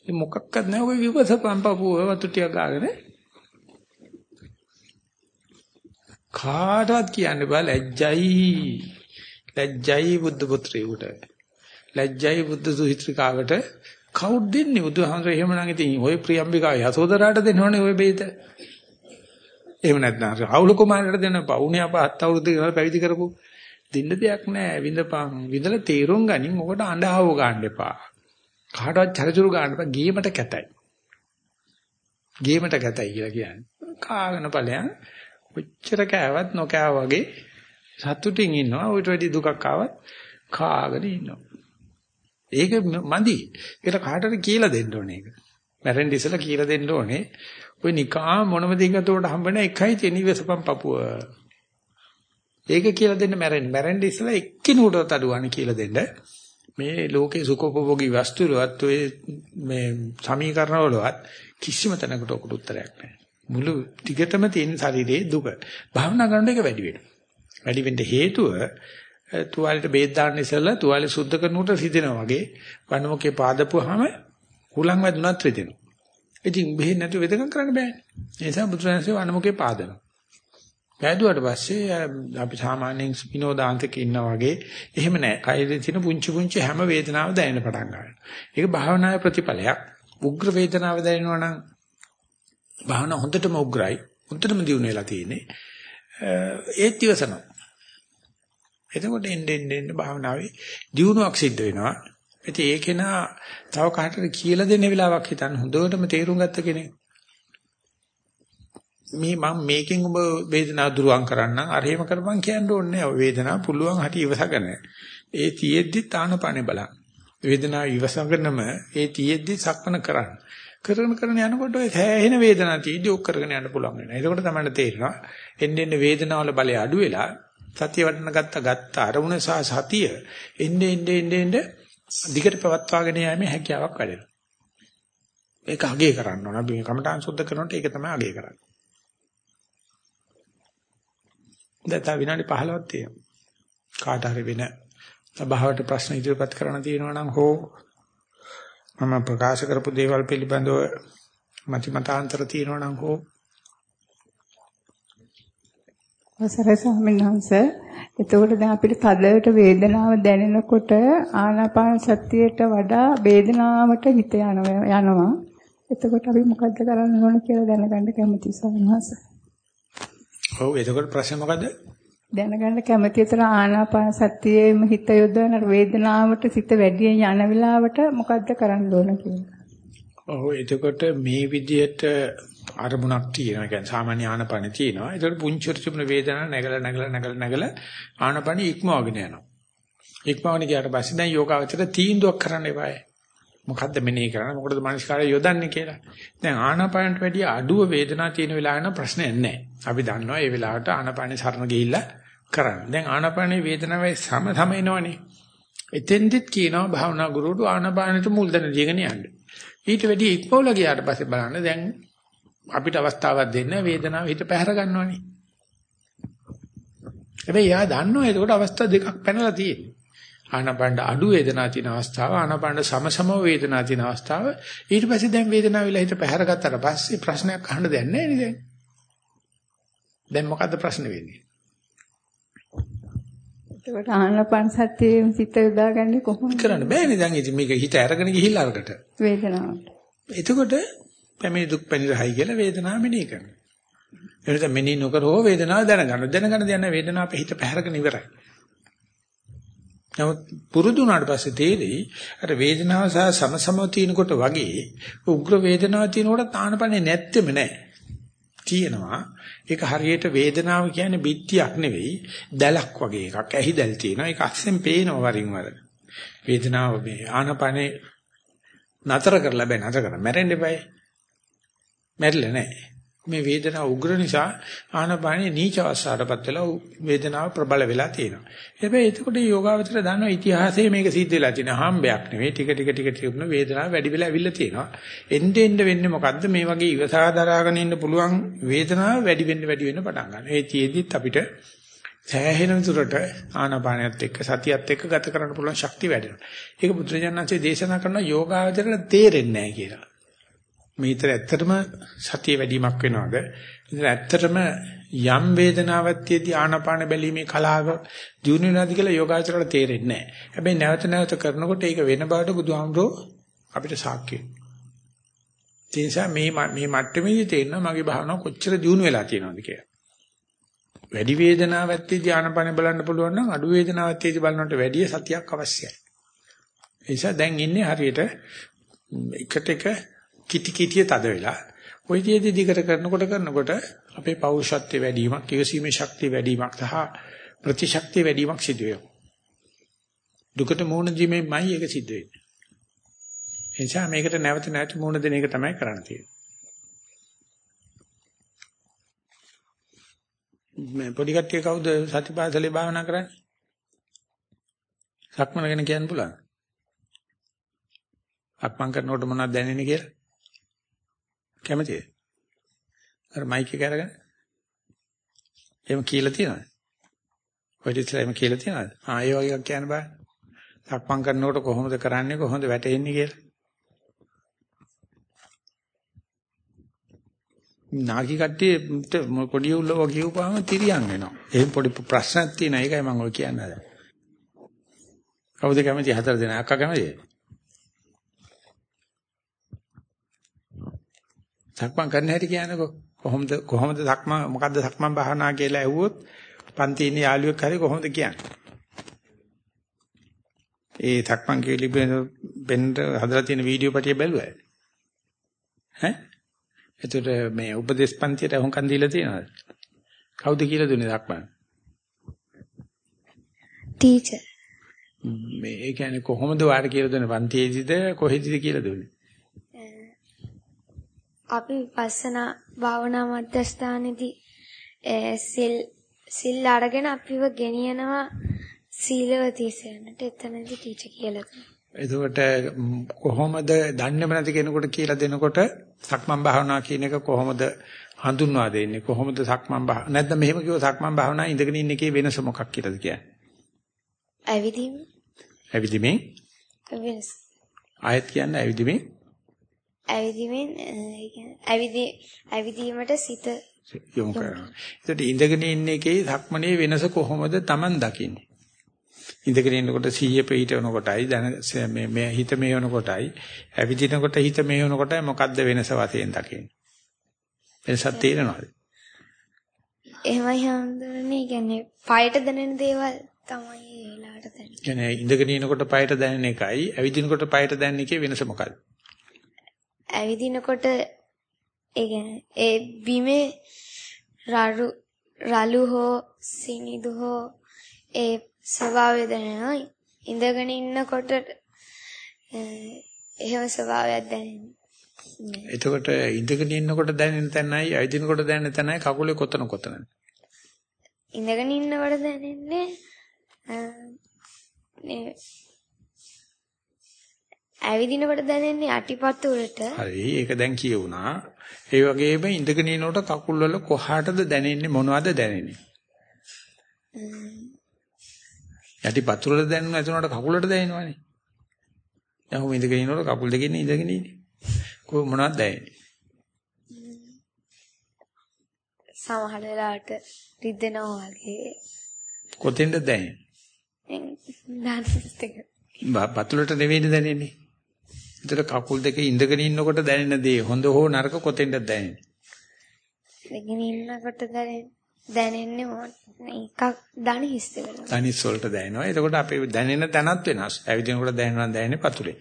ඒ මොකක්වත් නැහැ. ඔය විවසපන් පපුව වතු ටික ගාගෙන කාටවත් කියන්න බෑ ලැජ්ජයි. ලැජ්ජයි බුද්ධ පුත්‍රයෙකුට. ලැජ්ජයි බුද්ධ සුහිත්‍රිකාවට කවුද දෙන්නේ බුදුහාමර එහෙමනම් ඉතින් ඔය ප්‍රියම්බිකාව යසෝදරාට දෙනවනේ ඔය බේත. එහෙම නැත්නම් රාහුල කුමාරට දෙන පවුනේ අප හත් අවුරුදු ඉඳලා පැවිදි කරපු දෙන්න දෙයක් නැහැ විඳපන්. විඳලා තීරුම් ගනින්. ඔකට අඬහව ගන්න එපා. කාටවත් චරචුරු ගන්න එපා. ගේමට කැතයි. ගේමට කැතයි කියලා කියන්නේ. කාගෙන ඵලයන් ඔච්චර කෑවත් නොකෑව වගේ සතුටින් ඉන්නවා. ඌට වැඩි දුකක් ආවත් කාගෙන ඉන්නවා. ඒක මදි. ඒකට කාටද කියලා දෙන්න ඕනේ ඒක. මැරෙන්න ඉස්සලා කියලා දෙන්න ඕනේ ඔය නිකා මොනම දෙයකට හම්බ නැහැ එකයි තියෙන ඉවසපන් පපුව. ඒක කියලා දෙන්න මැරෙන්න. මැරෙන්න ඉස්සලා එක්කිනුටත් අඩුවන්නේ කියලා දෙන්න. මේ ලෝකේ සුඛෝපභෝගී වස්තු වලත් ඔය මේ සමීකරණ වලවත් කිසිම තැනකට ඔකට උත්තරයක් නැහැ. මුළු ටිකටම තියෙන ශරීරයේ දුක. භාවනා කරනකොට ඒක වැඩි වෙනවා. වැඩි වෙන්න හේතුව තුවාලෙට බේත් දාන්න ඉස්සෙල්ලා තුවාලෙ සුද්ධ කරනකොට රිදෙනවා වගේ වන්නමුකේ පාදපුවාම හුලං වැදුනත් රිදෙනවා. ඉතින් බෙහෙත් නැතුව වෙදකම් කරන්න බෑනේ. ඒ නිසා බුදුරජාණන්සේ වනමුකේ පාදනවා. පෑදුවට පස්සේ අපි සාමාන්‍යයෙන් විනෝදාන්තක ඉන්නා වගේ එහෙම නැහැ. කයේ තියෙන පුංචි පුංචි හැම වේදනාවක් දැනෙන්න පටන් ගන්නවා. ඒක භාවනාවේ ප්‍රතිඵලයක්. උග්‍ර වේදනාව දැනෙනවා නම් භාවනාව හොඳටම උග්‍රයි. හොඳටම දියුණු වෙලා තියෙන්නේ. ඒත් ඉවසනවා. එතකොට එන්න එන්න එන්න භාවනාවේ දියුණුවක් සිද්ධ වෙනවා. ඉතින් ඒකේ නා තව කාටද කියලා දෙන්න වෙලාවක් හිතන්න හොඳටම තේරුම් ගත්ත කෙනෙක්. මේ මම මේකෙන් ඔබ වේදනාව දුරුවන් කරන්න අර එහෙම කරපන් කියන්න ඕනේ නැහැ. වේදනාව පුළුවන් හැටි ඉවසගෙන. ඒ තියෙද්දි තානපනේ බලන්න. වේදනාව ඉවසගෙනම ඒ තියෙද්දි සක්මන කරන්න. කරගෙන කරගෙන යනකොට ඔය සෑහෙන වේදනාවක් තියෙද්දි ඔක් කරගෙන යන්න පුළුවන් වෙනවා. එතකොට තමයි තේරෙනවා එන්න එන්න වේදනාවල බලය අඩු වෙලා සතිය වඩන ගත්ත ගත්ත අරමුණ සහ සතිය එන්න එන්න එන්න එන්න දිගට පවත්වාගෙන යෑමේ හැකියාවක් වැඩෙනවා. ඒක අගය කරන්න ඕන. අපි කමඨාන් සුද්ධ කරනකොට ඒක තමයි අගය කරන්නේ. දැන් තව විනාඩි 15ක් තියෙනවා. කාට හරි වෙන සභාවට ප්‍රශ්න ඉදිරිපත් කරන්න තියෙනවා නම් හෝ මම ප්‍රකාශ කරපු දේවල් පිළිබඳව මතිමතාන්තර තියෙනවා නම් හෝ අවසරයි ස්වාමීන් වහන්සේ එතකොට දැන් අපිට තදට වේදනාව දැනෙනකොට ආනාපාන සතියට වඩා වේදනාවට හිත යනවා. එතකොට අපි මොකද්ද කරන්න ඕන කියලා දැනගන්න කැමතියි සමහස. ඔව් එතකොට ප්‍රශ්නේ මොකද්ද? දැනගන්න කැමති විතර ආනාපාන සතියේම හිත යොදවන වේදනාවට සිත වැඩි යන වෙලාවට මොකද්ද කරන්න ඕන කියලා. ඔව් එතකොට මේ විදිහට අරමුණක් තියෙනවා. ඒ කියන්නේ සාමාන්‍ය ආනපන තියෙනවා. ඒකට පුංචි චුප්න වේදනා නැගලා නැගලා නැගලා නැගලා ආනපන ඉක්මවගෙන යනවා. ඉක්මවගෙන ගියාට පස්සේ දැන් යෝගාවචර තීන්දුවක් කරන්න එපායි. මොකද්ද මෙනෙහි කරන්නේ? මොකටද මනස්කාරය යොදන්නේ කියලා. දැන් ආනපනට වැඩිය අඩුව වේදනාව තියෙන වෙලාවෙ නම් ප්‍රශ්නයක් නැහැ. අපි දන්නවා මේ වෙලාවට ආනපනේ සරණ ගිහිල්ලා කරන්න. දැන් ආනපනේ වේදනාවේ සම සම එනවනේ. එතෙන්දිත් කියනවා භාවනා ගුරුවරු ආනපානෙට මුල් දැන දීගෙන යන්න. ඊට වැඩි ඉක්මවල ගියාට පස්සේ බලන්න දැන් අපිට අවස්ථාවක් දෙන්න වේදනාව හිත පැහැර ගන්නවනේ. හැබැයි යා දන්නවා ඒකට අවස්ථා දෙකක් පැනලා තියෙන්නේ. ආනපණ්ඩ අඩු වේදනා තියෙන අවස්ථාව ආනපණ්ඩ සමසම වේදනා තියෙන අවස්ථාව ඊට පස්සේ දැන් වේදනාව විලා හිත පැහැර ගත්තට පස්සේ ප්‍රශ්නයක් අහන්න දෙයක් නැහැ නේද? දැන් මොකද්ද ප්‍රශ්නේ වෙන්නේ? ඒකට ආනපන සතියේ සිත යොදාගන්නේ කොහොමද? කරන්න බෑනේ දැන් ඉතින් මේක හිත අරගෙන ගිහිල්ලා අරකට. වේදනාවට. එතකොට පැමිණි දුක් පැනිරහයි කියලා වේදනාව මෙනෙහි කරනවා. එනිසා මෙනෙහි නොකර හෝ වේදනාව දැනගන්න. දැනගන්න දැන වේදනාව අපේ හිත පැහැරගෙන ඉවරයි. නමුත් පුරුදු වුණාට පස්සේ තේරෙයි අර වේදනාව සහ සමසමව තිනකොට වගේ උග්‍ර වේදනාව තිනකොට තානපන්නේ නැත්තෙම නෑ. තියෙනවා. ඒක හරියට වේදනාව කියන්නේ බිත්තියක් නෙවෙයි දැලක් වගේ එකක්. ඇහි දැල් තියෙනවා. ඒක අස්සෙන් පේනවා වරින් වර. වේදනාව මේ ආනපනේ නතර කරලා බෑ නතර කරන්න මැරෙන්න එපායි. මැරිලා නැහැ. මේ වේදනාව උග්‍ර නිසා ආනපානේ නීච අවස්ථාවටපත් වෙලා වේදනාව ප්‍රබල වෙලා තියෙනවා. හැබැයි එතකොට යෝගාවචර දන්නවා ඉතිහාසයේ මේක සිද්ධ වෙලා තියෙන හම්බයක් නෙවෙයි ටික ටික ටික ටික වුණ වේදනාව වැඩි වෙලා අවිල්ල තියෙනවා. එnde end වෙන්නේ මොකද්ද මේ වගේ ඉවසා දරාගෙන ඉන්න පුළුවන් වේදනාව වැඩි වෙන්න වැඩි වෙන්න පටන් ගන්නවා. ඒ තියේදිත් අපිට සෑහෙන දුරට ආනාපානයත් එක්ක සතියත් එක්ක ගත කරන්න පුළුවන් ශක්තිය වැඩෙනවා. ඒක බුදුරජාණන්සේ දේශනා කරන යෝගාවචරයට තේරෙන්නේ නැහැ කියලා. මේ ඊතර ඇත්තටම සතිය වැඩිවීමක් වෙනවද? ඉතින් ඇත්තටම යම් වේදනාවක් තියදී ආනාපාන බැලීමේ කලාව දිනු වෙනවද කියලා යෝගාචරයට තේරෙන්නේ නැහැ. හැබැයි නැවත නැවත කරනකොට ඒක වෙන බවට බුදුහාමුදුරෝ අපිට සාක්ෂි ඒ නිසා මේ මේ මට්ටමේදී තේරෙනවා මගේ භාවනාව කොච්චර දියුණු වෙලා තියෙනවද කියලා. වැඩි වේදනාවක් තියදී ආනාපාන බලන්න පුළුවන් නම් අඩු වේදනාවක් තියදී බලනකොට වැඩි සතියක් අවශ්‍යයි. ඒ නිසා දැන් ඉන්නේ හරියට එකට එක කිටි කිටිය තද වෙලා ওই විදිහේ දිගට කරනකොට කරනකොට අපේ පෞරුෂත්වය වැඩි වීමක්, ඉවසීමේ ශක්තිය වැඩි වීමක් සහ ප්‍රතිශක්තිය වැඩි වීමක් සිදු වෙනවා. දුකට මුහුණ දීමේමයි ඒක සිද්ධ වෙන්නේ. ඒ නිසා මේකට නැවත නැවත මුහුණ දෙන එක තමයි කරන්න තියෙන්නේ. මේ පොඩි කට්ටිය කවුද සතිපාසලේ භාවනා කරන්නේ? සක්මන ගැන කියන්න පුළුවන්. අක්මන් කරනකොට මොනවද දැනෙන්නේ කියලා? කැමතිද? අර මයික් එක අරගෙන. එහෙම කියලා තියනවද? ඔය ඉතින් එහෙම කියලා තියනවද? ආ ඒ වගේ එකක් කියන්න බෑ. සක්මන් කරනකොට කොහොමද කරන්නේ කොහොමද වැටෙන්නේ කියලා? නාකි කට්ටියට පොඩි උල්ලව කියවපුවාම තිරියන් වෙනවා. එහෙම පොඩි ප්‍රශ්නක් තියෙන එකයි මම ඔය කියන්න හදන්නේ. කවුද කැමති හතර දෙනා අක්කා කැමතිද? සක්මන් කරන්න හැටි කියන්නකෝ. කොහොමද කොහොමද සක්මන් මොකද්ද සක්මන් භාවනා කියලා ඇහුවොත් පන්ති ඉන්න යාළුවෙක් හරි කොහොමද කියන්නේ? ඒ සක්මන් කියලා බෙන්ද හදලා තියෙන වීඩියෝ පිටිය බැලුවා. ඈ? එතකොට මේ උපදේශ පන්තියට හොංකන් දීලා තියෙනවද? කවුද කියලා දුන්නේ සක්මන්? ටීචර්. මේ කියන්නේ කොහොමද වාට කියලා දුන්නේ? පන්තියේදීද කොහෙදීද කියලා දුන්නේ? අපි විපස්සනා භාවනා මධ්‍යස්ථානයේදී සිල් සිල් අරගෙන අපිව ගෙනියනවා සීලවතී සෙන්නට එතනදී ටීචර් කියලා එතකොට කොහොමද දන්නේම නැති කෙනෙකුට කියලා දෙනකොට සක්මන් භාවනා කියන එක කොහොමද හඳුන්වා දෙන්නේ? කොහොමද සක්මන් භාව නැත්නම් මෙහෙම කිව්ව සක්මන් භාවනා ඉඳගෙන ඉන්න එකේ වෙනස මොකක් කියලාද කියන්නේ? ඇවිදීම ඇවිදීමෙන්? වෙනස. ආයත් කියන්නේ ඇවිදීමෙන් ඇවිදීමෙන් ඇවිදී ඇවිදීමට සිත යොමු කරනවා. ඒකට ඉඳගෙන ඉන්න එකේ ධක්මනේ වෙනස කොහොමද Taman දකින්නේ? ඉඳගෙන ඉන්නකොට සීය පිටවන කොටයි දැන මේ මේ හිත මේවන කොටයි ඇවිදිනකොට හිත මේවන කොටයි මොකද්ද වෙනස වශයෙන් දකින්නේ? වෙනසක් තේරෙනවද? එහෙමයි හඳුනන්නේ කියන්නේ පයට දැනෙන දේවල් තමයි ඒලාට දැනෙන්නේ. කියන්නේ ඉඳගෙන ඉනකොට පයට දැනෙන එකයි ඇවිදිනකොට පයට දැනෙන එකේ වෙනස මොකක්ද? ඇවිදිනකොට ඒ කියන්නේ ඒ බිමේ රළු රළු හෝ සිනිදු හෝ ඒ ස්වභාවය දැනෙනවා. ඉඳගෙන ඉන්නකොට එහෙම ස්වභාවයක් දැනෙන්නේ එතකොට ඉඳගෙන ඉන්නකොට දැනෙන තැනයි ඇවිදිනකොට දැනෙන තැනයි කකුලේ කොතන කොතනද? ඉඳගෙන ඉන්නකොට දැනෙන්නේ ඇවිදිනකොට දැනෙන්නේ අටිපතුලට. හරි ඒක දැන් කියුණා. ඒ වගේම ඉඳගෙන ඉනකොට කකුල් වල කොහාටද දැනෙන්නේ මොනවද දැනෙන්නේ? යටිපතුලට දැනෙන නැතුනට කකුලට දැනෙනවනේ. දැන් ඔහොම ඉඳගෙන ඉනකොට කකුල් දෙකෙන් ඉඳගෙන ඉන්නේ. කො මොනවද දැනෙන්නේ? සමහර වෙලාවට රිදෙනවා වගේ. කොතෙන්ද දැනෙන්නේ? පතුලට නෙවෙයි දැනෙන්නේ. ඒතර කකුල් දෙක ඉඳගෙන ඉන්නකොට දැනෙන දේ හොඳ හෝ නරක කොතෙන්ද දැනෙන්නේ? ඉඳගෙන ඉන්නකොට දැනෙන්නේ එකක් දණහිස් වෙනවා. දණහිස් වලට දැනෙනවා. එතකොට අපේ දැනෙන තැනත් වෙනස්. ඇවිදිනකොට දැනෙනවා දැනෙන්නේ පතුලේ.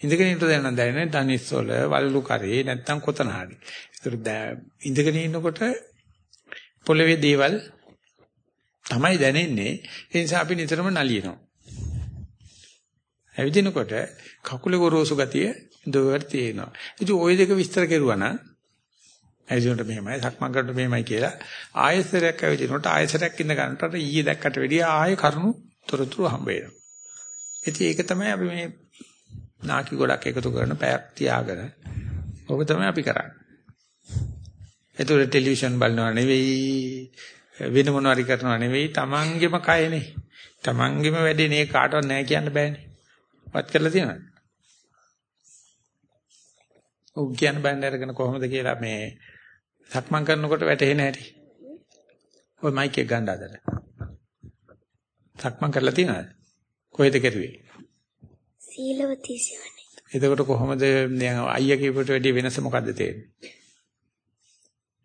ඉඳගෙන ඉන්නකොට දැනෙනවා දැනෙන්නේ දණහිස් වල වලලු කරේ නැත්තම් කොතන හරි. ඒතර ඉඳගෙන ඉන්නකොට පොළවේ දේවල් තමයි දැනෙන්නේ. ඒ නිසා අපි නිතරම නලියනවා. ඇවිදිනකොට කකුලේ ගොරෝසු ගතිය දොර තියෙනවා. ඉතින් ওই දෙක විස්තර කෙරුවා නම් ඇවිදිනකොට මෙහෙමයි, සක්මන් කරනකොට මෙහෙමයි කියලා ආයසරයක් ඇවිදිනකොට ආයසරයක් ඉඳ ගන්නට ඊයේ දැක්කට වැඩිය ආයෙ කරුණු තොරතුරු හම්බ වෙනවා. ඉතින් ඒක තමයි අපි මේ නාකි ගොඩක් එකතු කරන පැයක් තියාගෙන ඕක තමයි අපි කරන්නේ. ඒතර ටෙලිවිෂන් බලනවා නෙවෙයි වෙන මොනවාරි කරනවා නෙවෙයි තමන්ගෙම කයනේ. තමන්ගෙම වැඩේ නේ කාටවත් නැහැ කියන්න බෑනේ. වත් කරලා තියෙනවද? ඔව් කියන්න බෑනේ අරගෙන කොහොමද කියලා මේ සක්මන් කරනකොට වැටෙන්නේ නැහැටි. ඔය මයික් එක ගන්න අදට. සක්මන් කරලා තියෙනවද? කොහෙද කරුවේ? සීලවතී සිවනේ. එතකොට කොහොමද දැන් අයියා කියපට වැඩි වෙනස මොකද්ද තේරෙන්නේ?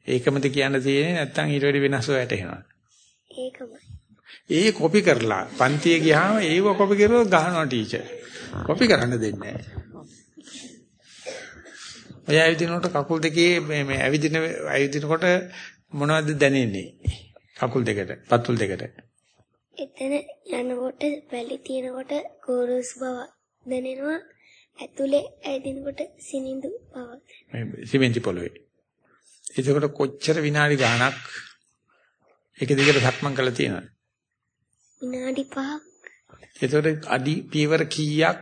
ඒකමද කියන්න තියෙන්නේ නැත්නම් ඊට වැඩි වෙනස් වැටෙනවා. ඒකමයි. ඒ කොපි කරලා පන්තියේ ගියාම ඒව කොපි කරුවොත් ගහනවා ටීචර්. කොපි කරන්න දෙන්නේ නැහැ. ඔය ඇවිදිනකොට කකුල් දෙකේ මේ මේ ඇවිදින ඇවිදිනකොට මොනවද දැනෙන්නේ? කකුල් දෙකට, පතුල් දෙකට. එතන යනකොට වැලි තියෙනකොට ගෝරස් බව දැනෙනවා. ඇතුලේ ඇදිනකොට සිනිඳු බවක්. මේ සිමෙන්ති පොළවේ. එතකොට කොච්චර විනාඩි ගාණක් එක දිගට සක්මන් කරලා තියෙනවද? විනාඩි 5ක්. එතකොට අඩි පියවර කීයක්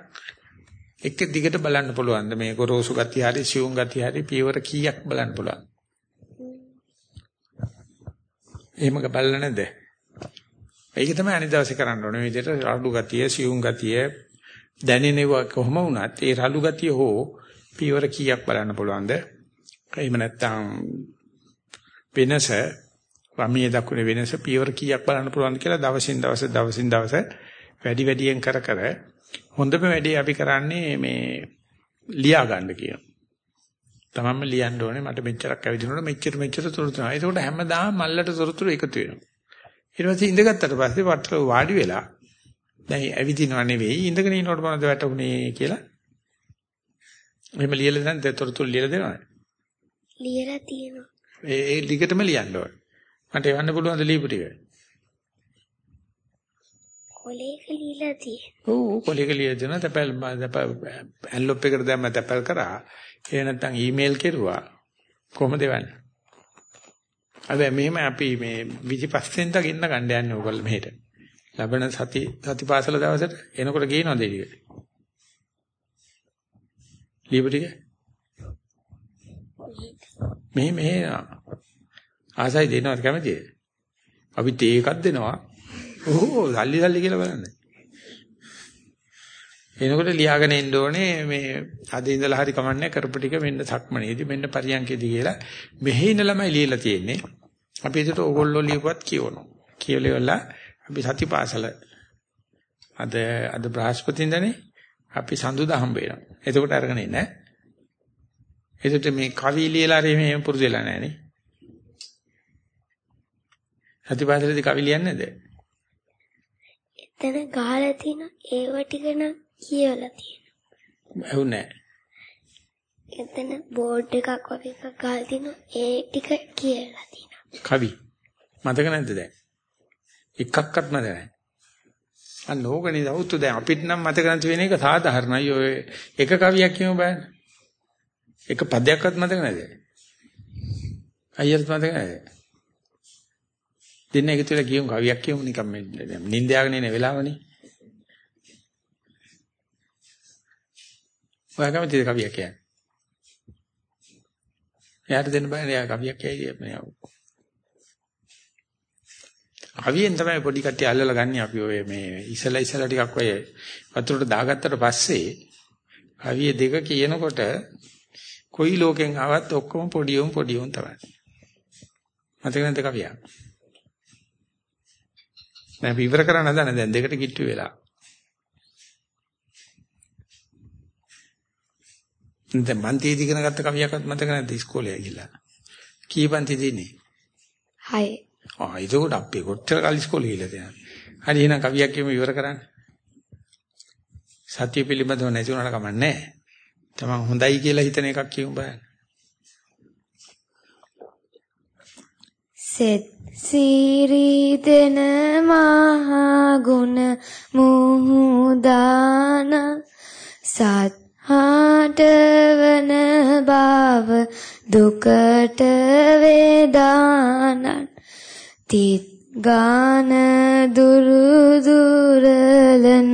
එක දිගට බලන්න පුළුවන්ද මේ ගොරෝසු ගතිය හරි සියුම් ගතිය හරි පියවර කීයක් බලන්න පුළුවන්? එහෙම බලලා නැද්ද? ඒක තමයි අනිත් දවසේ කරන්න ඕනේ. මේ විදිහට රළු ගතිය, සියුම් ගතිය දැනෙනවා කොහොම වුණත් ඒ රළු ගතිය හෝ පියවර කීයක් බලන්න පුළුවන්ද? එහෙම නැත්නම් වෙනස වමී දකුණේ වෙනස පියවර කීයක් බලන්න පුළුවන්ද කියලා දවසින් දවස දවසින් දවස වැඩි වැඩියෙන් කර කර හොඳම වැඩේ අපි කරන්නේ මේ ලියා ගන්න කියන. තමන්ම ලියන්න ඕනේ මට මෙච්චරක් ඇවිදිනකොට මෙච්චර මෙච්චර තොරතුරු. ඒකෝට හැමදාම මල්ලට තොරතුරු එකතු වෙනවා. ඊට පස්සේ ඉඳගත්තට පස්සේ වටර වාඩි වෙලා දැන් ඇවිදිනව නෙවෙයි ඉඳගෙන ඉන්නකොට මොනවද වැටුනේ කියලා එහෙම ලියලා දැන් තොරතුරු ලියලා දෙනවද? ලියලා තියෙනවා. ඒ ඒ ලිගටම ලියන්න ඕනේ. මට එවන්න පුළුවන්ද ලියපු ටික? කොලේක ලියලා තියෙනවා. ඔව් කොලේක ලියලා දෙනවා. තැපල් ඇන්ලොප් එකට දැම්ම තැපල් කරා. ඒ නැත්තම් ඊමේල් කෙරුවා. කොහොමද එවන්නේ? හැබැයි මෙහෙම අපි මේ 25 වෙනිදා ගෙන්න ගන්න යන්නේ ඕගොල්ලෝ මෙහෙට. ලබන සති සතිපාසල දවසට එනකොට ගේනවද ඒක? ලියපු ටික? මෙහෙ මෙහෙ ආසයි දෙනවද කැමතිද? අපි තේ එකක් දෙනවා. ඕ සල්ලි සල්ලි කියලා බලන්න. එනකොට ලියාගෙන එන්න ඕනේ මේ අද ඉඳලා හරි කමන්නේ කරපු ටික මෙන්න සක්මනේදී මෙන්න පරියන්කේදී කියලා මෙහි ඉන්න ළමයි ලියලා තියෙන්නේ. අපි ඒකට ඕගොල්ලෝ ලියපුවත් කියවනවා. කියවලෙවලා අපි සතිපාසල අද අද බ්‍රහස්පතින්දනේ අපි සඳුදා හම්බ වෙනවා. එතකොට අරගෙන ඉන්නේ. එතකොට මේ කවි ලියලා හරි මේ පුරුදු වෙලා නැහැ නේ. සතිපාසලේදී කවි ලියන්නේ නැද්ද? එතන ගහලා තියෙන ඒව ටික නම් කියවලා තියෙනවා. ඇහුන්නේ එතන බෝඩ් එකක් වගේ එකක් ගහලා තියෙනවා. ඒ ටික කියලා තියෙනවා. කවි මතක නැද්ද දැන්? එකක්වත් මතක නැහැ. අන්න ඕකනේ දවුතු දැන් අපිට නම් මතක නැති වෙන එක සාධාරණයි. ඔය එක කවියක් කියමු බලන්න. එක පදයක්වත් මතක නැද? අයියත් මතක නැද? දෙන්න එකතු වෙලා කියමු කවියක් කියමු නිකන් මේ නිින්ද යාගෙන ඉන වෙලාවනේ. ඔයා කැමතිද කවියක් කියන්නේ? එයාට දෙන්න බෑනේ එයා කවියක් කියයි මේ කවියෙන් තමයි පොඩි කට්ටිය අල්ලලා ගන්න අපි ඔය මේ ඉසලා ඉසලා ටිකක් ඔය වතුරට දාගත්තට පස්සේ කවිය දෙක කියනකොට කොයි ලෝකෙන් ආවත් ඔක්කොම පොඩි උන් පොඩි උන් තමයි. මතක නැද්ද කවියා? නෑ විවර කරන්න හදන දැන් දෙකට කිට්ටු වෙලා. දැන් මන්තියේදී ඉගෙන ගත්ත කවියක්වත් මතක නැද්ද ඉස්කෝලේ ගිහිල්ලා? කී පන්තිද ඉන්නේ? 6. ආ ඒක අපි කොච්චර කල් ඉස්කෝලේ ගිහිල්ලා තියෙනවද? හරි එහෙනම් කවියක් කියමු ඉවර කරන්න. සත්‍ය පිළිබඳව නැති උනට කමන්නේ. තමන් හොඳයි කියලා හිතන එකක් කියමු බලන්න. සෙත් සීරි දෙන මහා ගුණ මුහුදාන සත්හාටවන භාව දුකට වේදානන්. තිත් ගාන දුරු දුරලනදී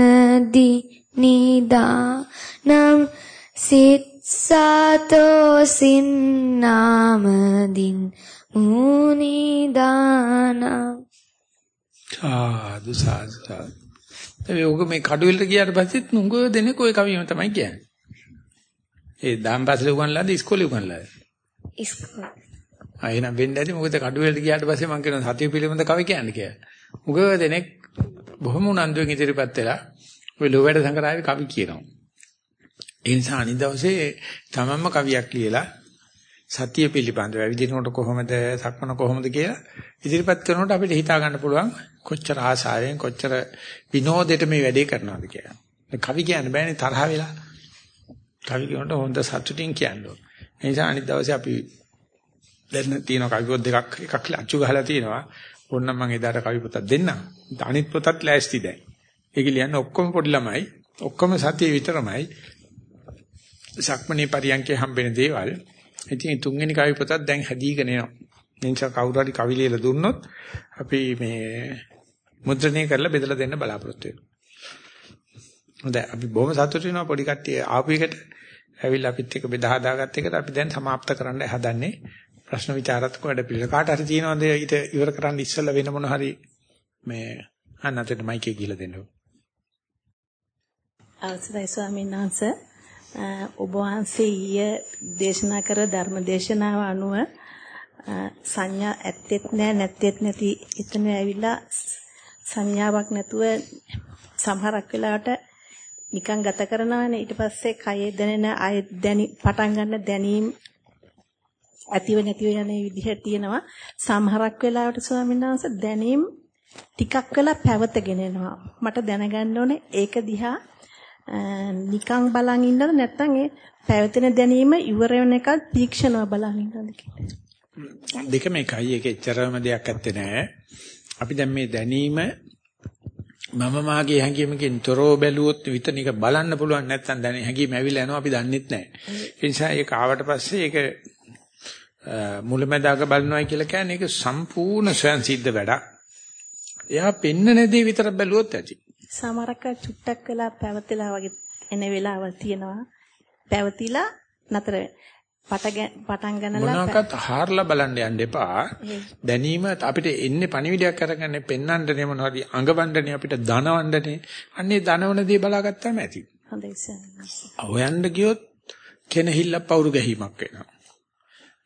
නිදානම් සිත් සතෝ සින්නාමදින් උනිදාන සාදු සාදු සාදු ඒ ඔක මේ කඩුවෙලට ගියාට පස්සෙත් නුඟ දෙනෙක් ওই කවියම තමයි කියන්නේ. ඒ දාම්පස්ල උගන්ලාද ඉස්කෝලේ උගන්ලාද? ඉස්කෝලේ. ආ එහෙනම් වෙන්න ඇති මොකද කඩුවෙලට ගියාට පස්සේ මම කියනවා සතිය පිළිබඳ කවි කියන්නේ කියලා. නුඟ දෙනෙක් බොහොම උනන්දුවෙන් ඉදිරිපත් වෙලා ඔය ලෝවැඩ සංග්‍රහයේ කවි කියනවා. ඒ නිසා අනිත් දවසේ තමන්ම කවියක් ලියලා සතිය පිළිබඳව ඇවිදිනකොට කොහොමද සක්මන කොහොමද කියලා ඉදිරිපත් කරනකොට අපිට හිතා ගන්න පුළුවන් කොච්චර ආසාවෙන් කොච්චර විනෝදයට මේ වැඩේ කරනවද කියලා. කවි කියන්න බෑනේ තරහ වෙලා. කවි කියනකොට හොඳ සතුටින් කියන්න ඕන. ඒ නිසා අනිත් දවසේ අපි දැන් තියෙන කවි පොත් දෙකක් එකක් අච්චු ගහලා තියෙනවා. ඕනනම් මම එදාට කවි පොතක් දෙන්නම්. අනිත් පොතත් ලෑස්ති දැන්. ඒක ලියන්න ඔක්කොම පොඩි ළමයි ඔක්කොම සතිය විතරමයි. සක්මණේ පරියන්කේ හම්බෙන දේවල්. ඉතින් තුන්වෙනි කවි පොතත් දැන් හැදීගෙන යනවා. නිසා කවුරු හරි කවි ලියලා දුන්නොත් අපි මේ මුද්‍රණය කරලා බෙදලා දෙන්න බලාපොරොත්තු වෙනවා. හොඳයි අපි බොහොම සතුටු වෙනවා පොඩි කට්ටිය ආපු එකට. ඇවිල්ලා අපිත් එක්ක බෙදා හදාගත්ත එකට අපි දැන් සමාප්ත කරන්න හදන්නේ. ප්‍රශ්න විචාරත් වැඩ පිළිවෙල කාට හරි තියෙනවද ඊට ඉවර කරන්න ඉස්සෙල්ලා වෙන මොන හරි මේ අන්නතේ මයිකේ ගිහලා දෙන්න. අවසරයි ස්වාමීන් වහන්සේ ඔබ වහන්සේ ඊයේ දේශනා කර ධර්ම දේශනාව අනුව සංඥා ඇත්තෙත් නෑ නැත්තෙත් නැති එතන ඇවිල්ලා සංඥාවක් නැතුව සමහරක් වෙලාවට නිකන් ගත කරනවානේ. ඊට පස්සේ කයේ දැනෙන ආය දැනි පටන් ගන්න දැනීම ඇතිව නැතිව යන විදිහට තියෙනවා. සමහරක් වෙලාවට ස්වාමීන් වහන්සේ දැනීම ටිකක් වෙලා පැවතගෙන එනවා. මට දැනගන්න ඕනේ ඒක දිහා Ehm, නිකන් බලන් ඉන්නද නැත්නම් ඒ පැවතෙන දැනීම ඉවර වෙන එක තීක්ෂණව බලන් ඉන්නද කියලා. දෙකම එකයි. ඒක එච්චරම දෙයක් ඇත්තේ නැහැ. අපි දැන් මේ දැනීම මම මාගේ හැඟීමකින් තොරව බැලුවොත් විතනික බලන්න පුළුවන් නැත්නම් දැන හැඟීම ඇවිල්ලා යනවා අපි දන්නෙත් නැහැ. ඒ නිසා ඒක ආවට පස්සේ ඒක මුලැමැදාක බලනවා කියලා කියන්නේ ඒක සම්පූර්ණ ස්වයන් සිද්ධ වැඩක්. එයා පෙන්නන දේ විතර බැලුවොත් ඇති. සමහරක් චුට්ටක් වෙලා පැවතිලා වගේ එන වෙලාවල් තියෙනවා. පැවතිලා නතර පටන් ගන්නලා මොනවාකට හාරලා බලන්න යන්න එපා. දැනීම අපිට එන්නේ පණිවිඩයක් අරගන්නේ පෙන්වන්නනේ මොනවද අඟවන්නනේ අපිට ධනවන්නනේ. අන්නේ ධනවන දේ බලාගත්තාම ඇති. හොඳයි සර්. හොයන්න ගියොත් කෙනහිල්ල පවුරු ගැහිමක් වෙනවා.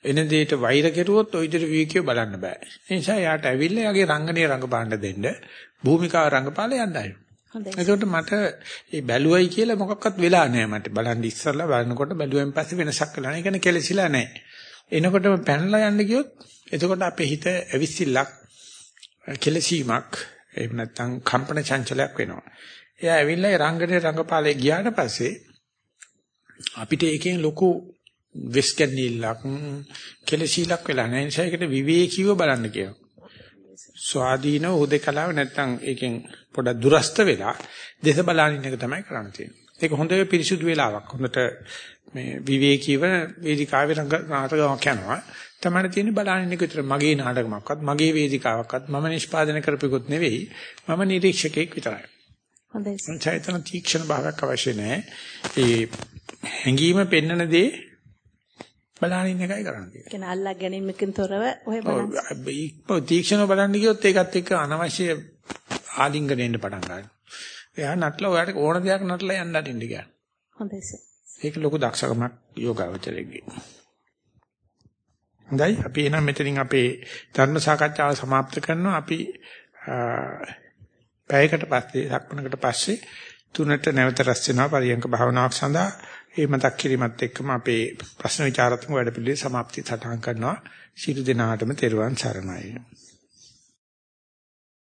එන දෙයට වෛර කෙරුවොත් ওই විදිහට විවිකේ බලන්න බෑ. ඒ නිසා යාට ඇවිල්ලා යාගේ රංගනීය රංගපාන්න දෙන්න භූමිකාව රංගපාලා යන්නයි. එතකොට මට මේ බැලුවයි කියලා මොකක්වත් වෙලා නැහැ මට. බලන් ඉස්සරලා බලනකොට බැලුවෙන් පස්සේ වෙනසක් වෙලා නැහැ. ඒ කියන්නේ කෙලසිලා නැහැ. එනකොටම පැනලා යන්න ගියොත් එතකොට අපේ හිත ඇවිස්සිල්ලක් කෙලසීමක් එහෙම නැත්නම් කම්පන චංචලයක් වෙනවා. එයා ඇවිල්ලා ඒ රංගනේ රංගපාලේ ගියාට පස්සේ අපිට ඒකෙන් ලොකු වෙස්කැන්නීලක් කෙලසීලක් වෙලා නැහැ. ඒ නිසා ඒකට විවේකීව බලන්න කියනවා. ස්වාධීනව උදේකලාව නැත්තම් ඒකෙන් පොඩක් දුරස්ත වෙලා දේශ බලනින් එක තමයි කරන්න තියෙන්නේ. ඒක හොඳ පිරිසුදු වෙලාවක්. හොඳට මේ විවේකීව වේදිකාවේ රංග නාටකයක් යනවා. තමයි තියෙන්නේ බලනින් එක විතර මගේ නාටකමක්වත් මගේ වේදිකාවක්වත් මම නිෂ්පාදනය කරපෙකුත් නෙවෙයි. මම නිරීක්ෂකෙක් විතරයි. හොඳයි. චෛතන තීක්ෂණ භාවයක් අවශ්‍ය නැහැ. ඒ හැංගීම පෙන්නන දේ බලනින් එකයි කරන්නේ. කියන අල්ලා ගැනීමකින් තොරව ඔය බලන්න. ඔව් තීක්ෂණ බලන්න ගියොත් ඒකත් එක්ක අනවශ්‍ය ආලිංගන එන්න පටන් ගන්නවා. එයා නටලා ඔයාලට ඕන දෙයක් නටලා යන්න අරින්න කියන්නේ. හොඳයි සර්. ඒක ලොකු දක්ෂකමක් යෝගාවචරයේ. හොඳයි අපි එහෙනම් මෙතනින් අපේ ධර්ම සාකච්ඡාව સમાપ્ત කරනවා. අපි පැයකට පස්සේ සක්මනකට පස්සේ තුනට නැවත රැස් වෙනවා පරියංක භාවනාවක් සඳහා. ඒ මතක් කිරීමත් එක්කම අපේ ප්‍රශ්න විචාරාත්මක වැඩපිළිවෙල સમાප්ති සටහන් කරනවා. සියලු දෙනාටම තෙරුවන් සරණයි.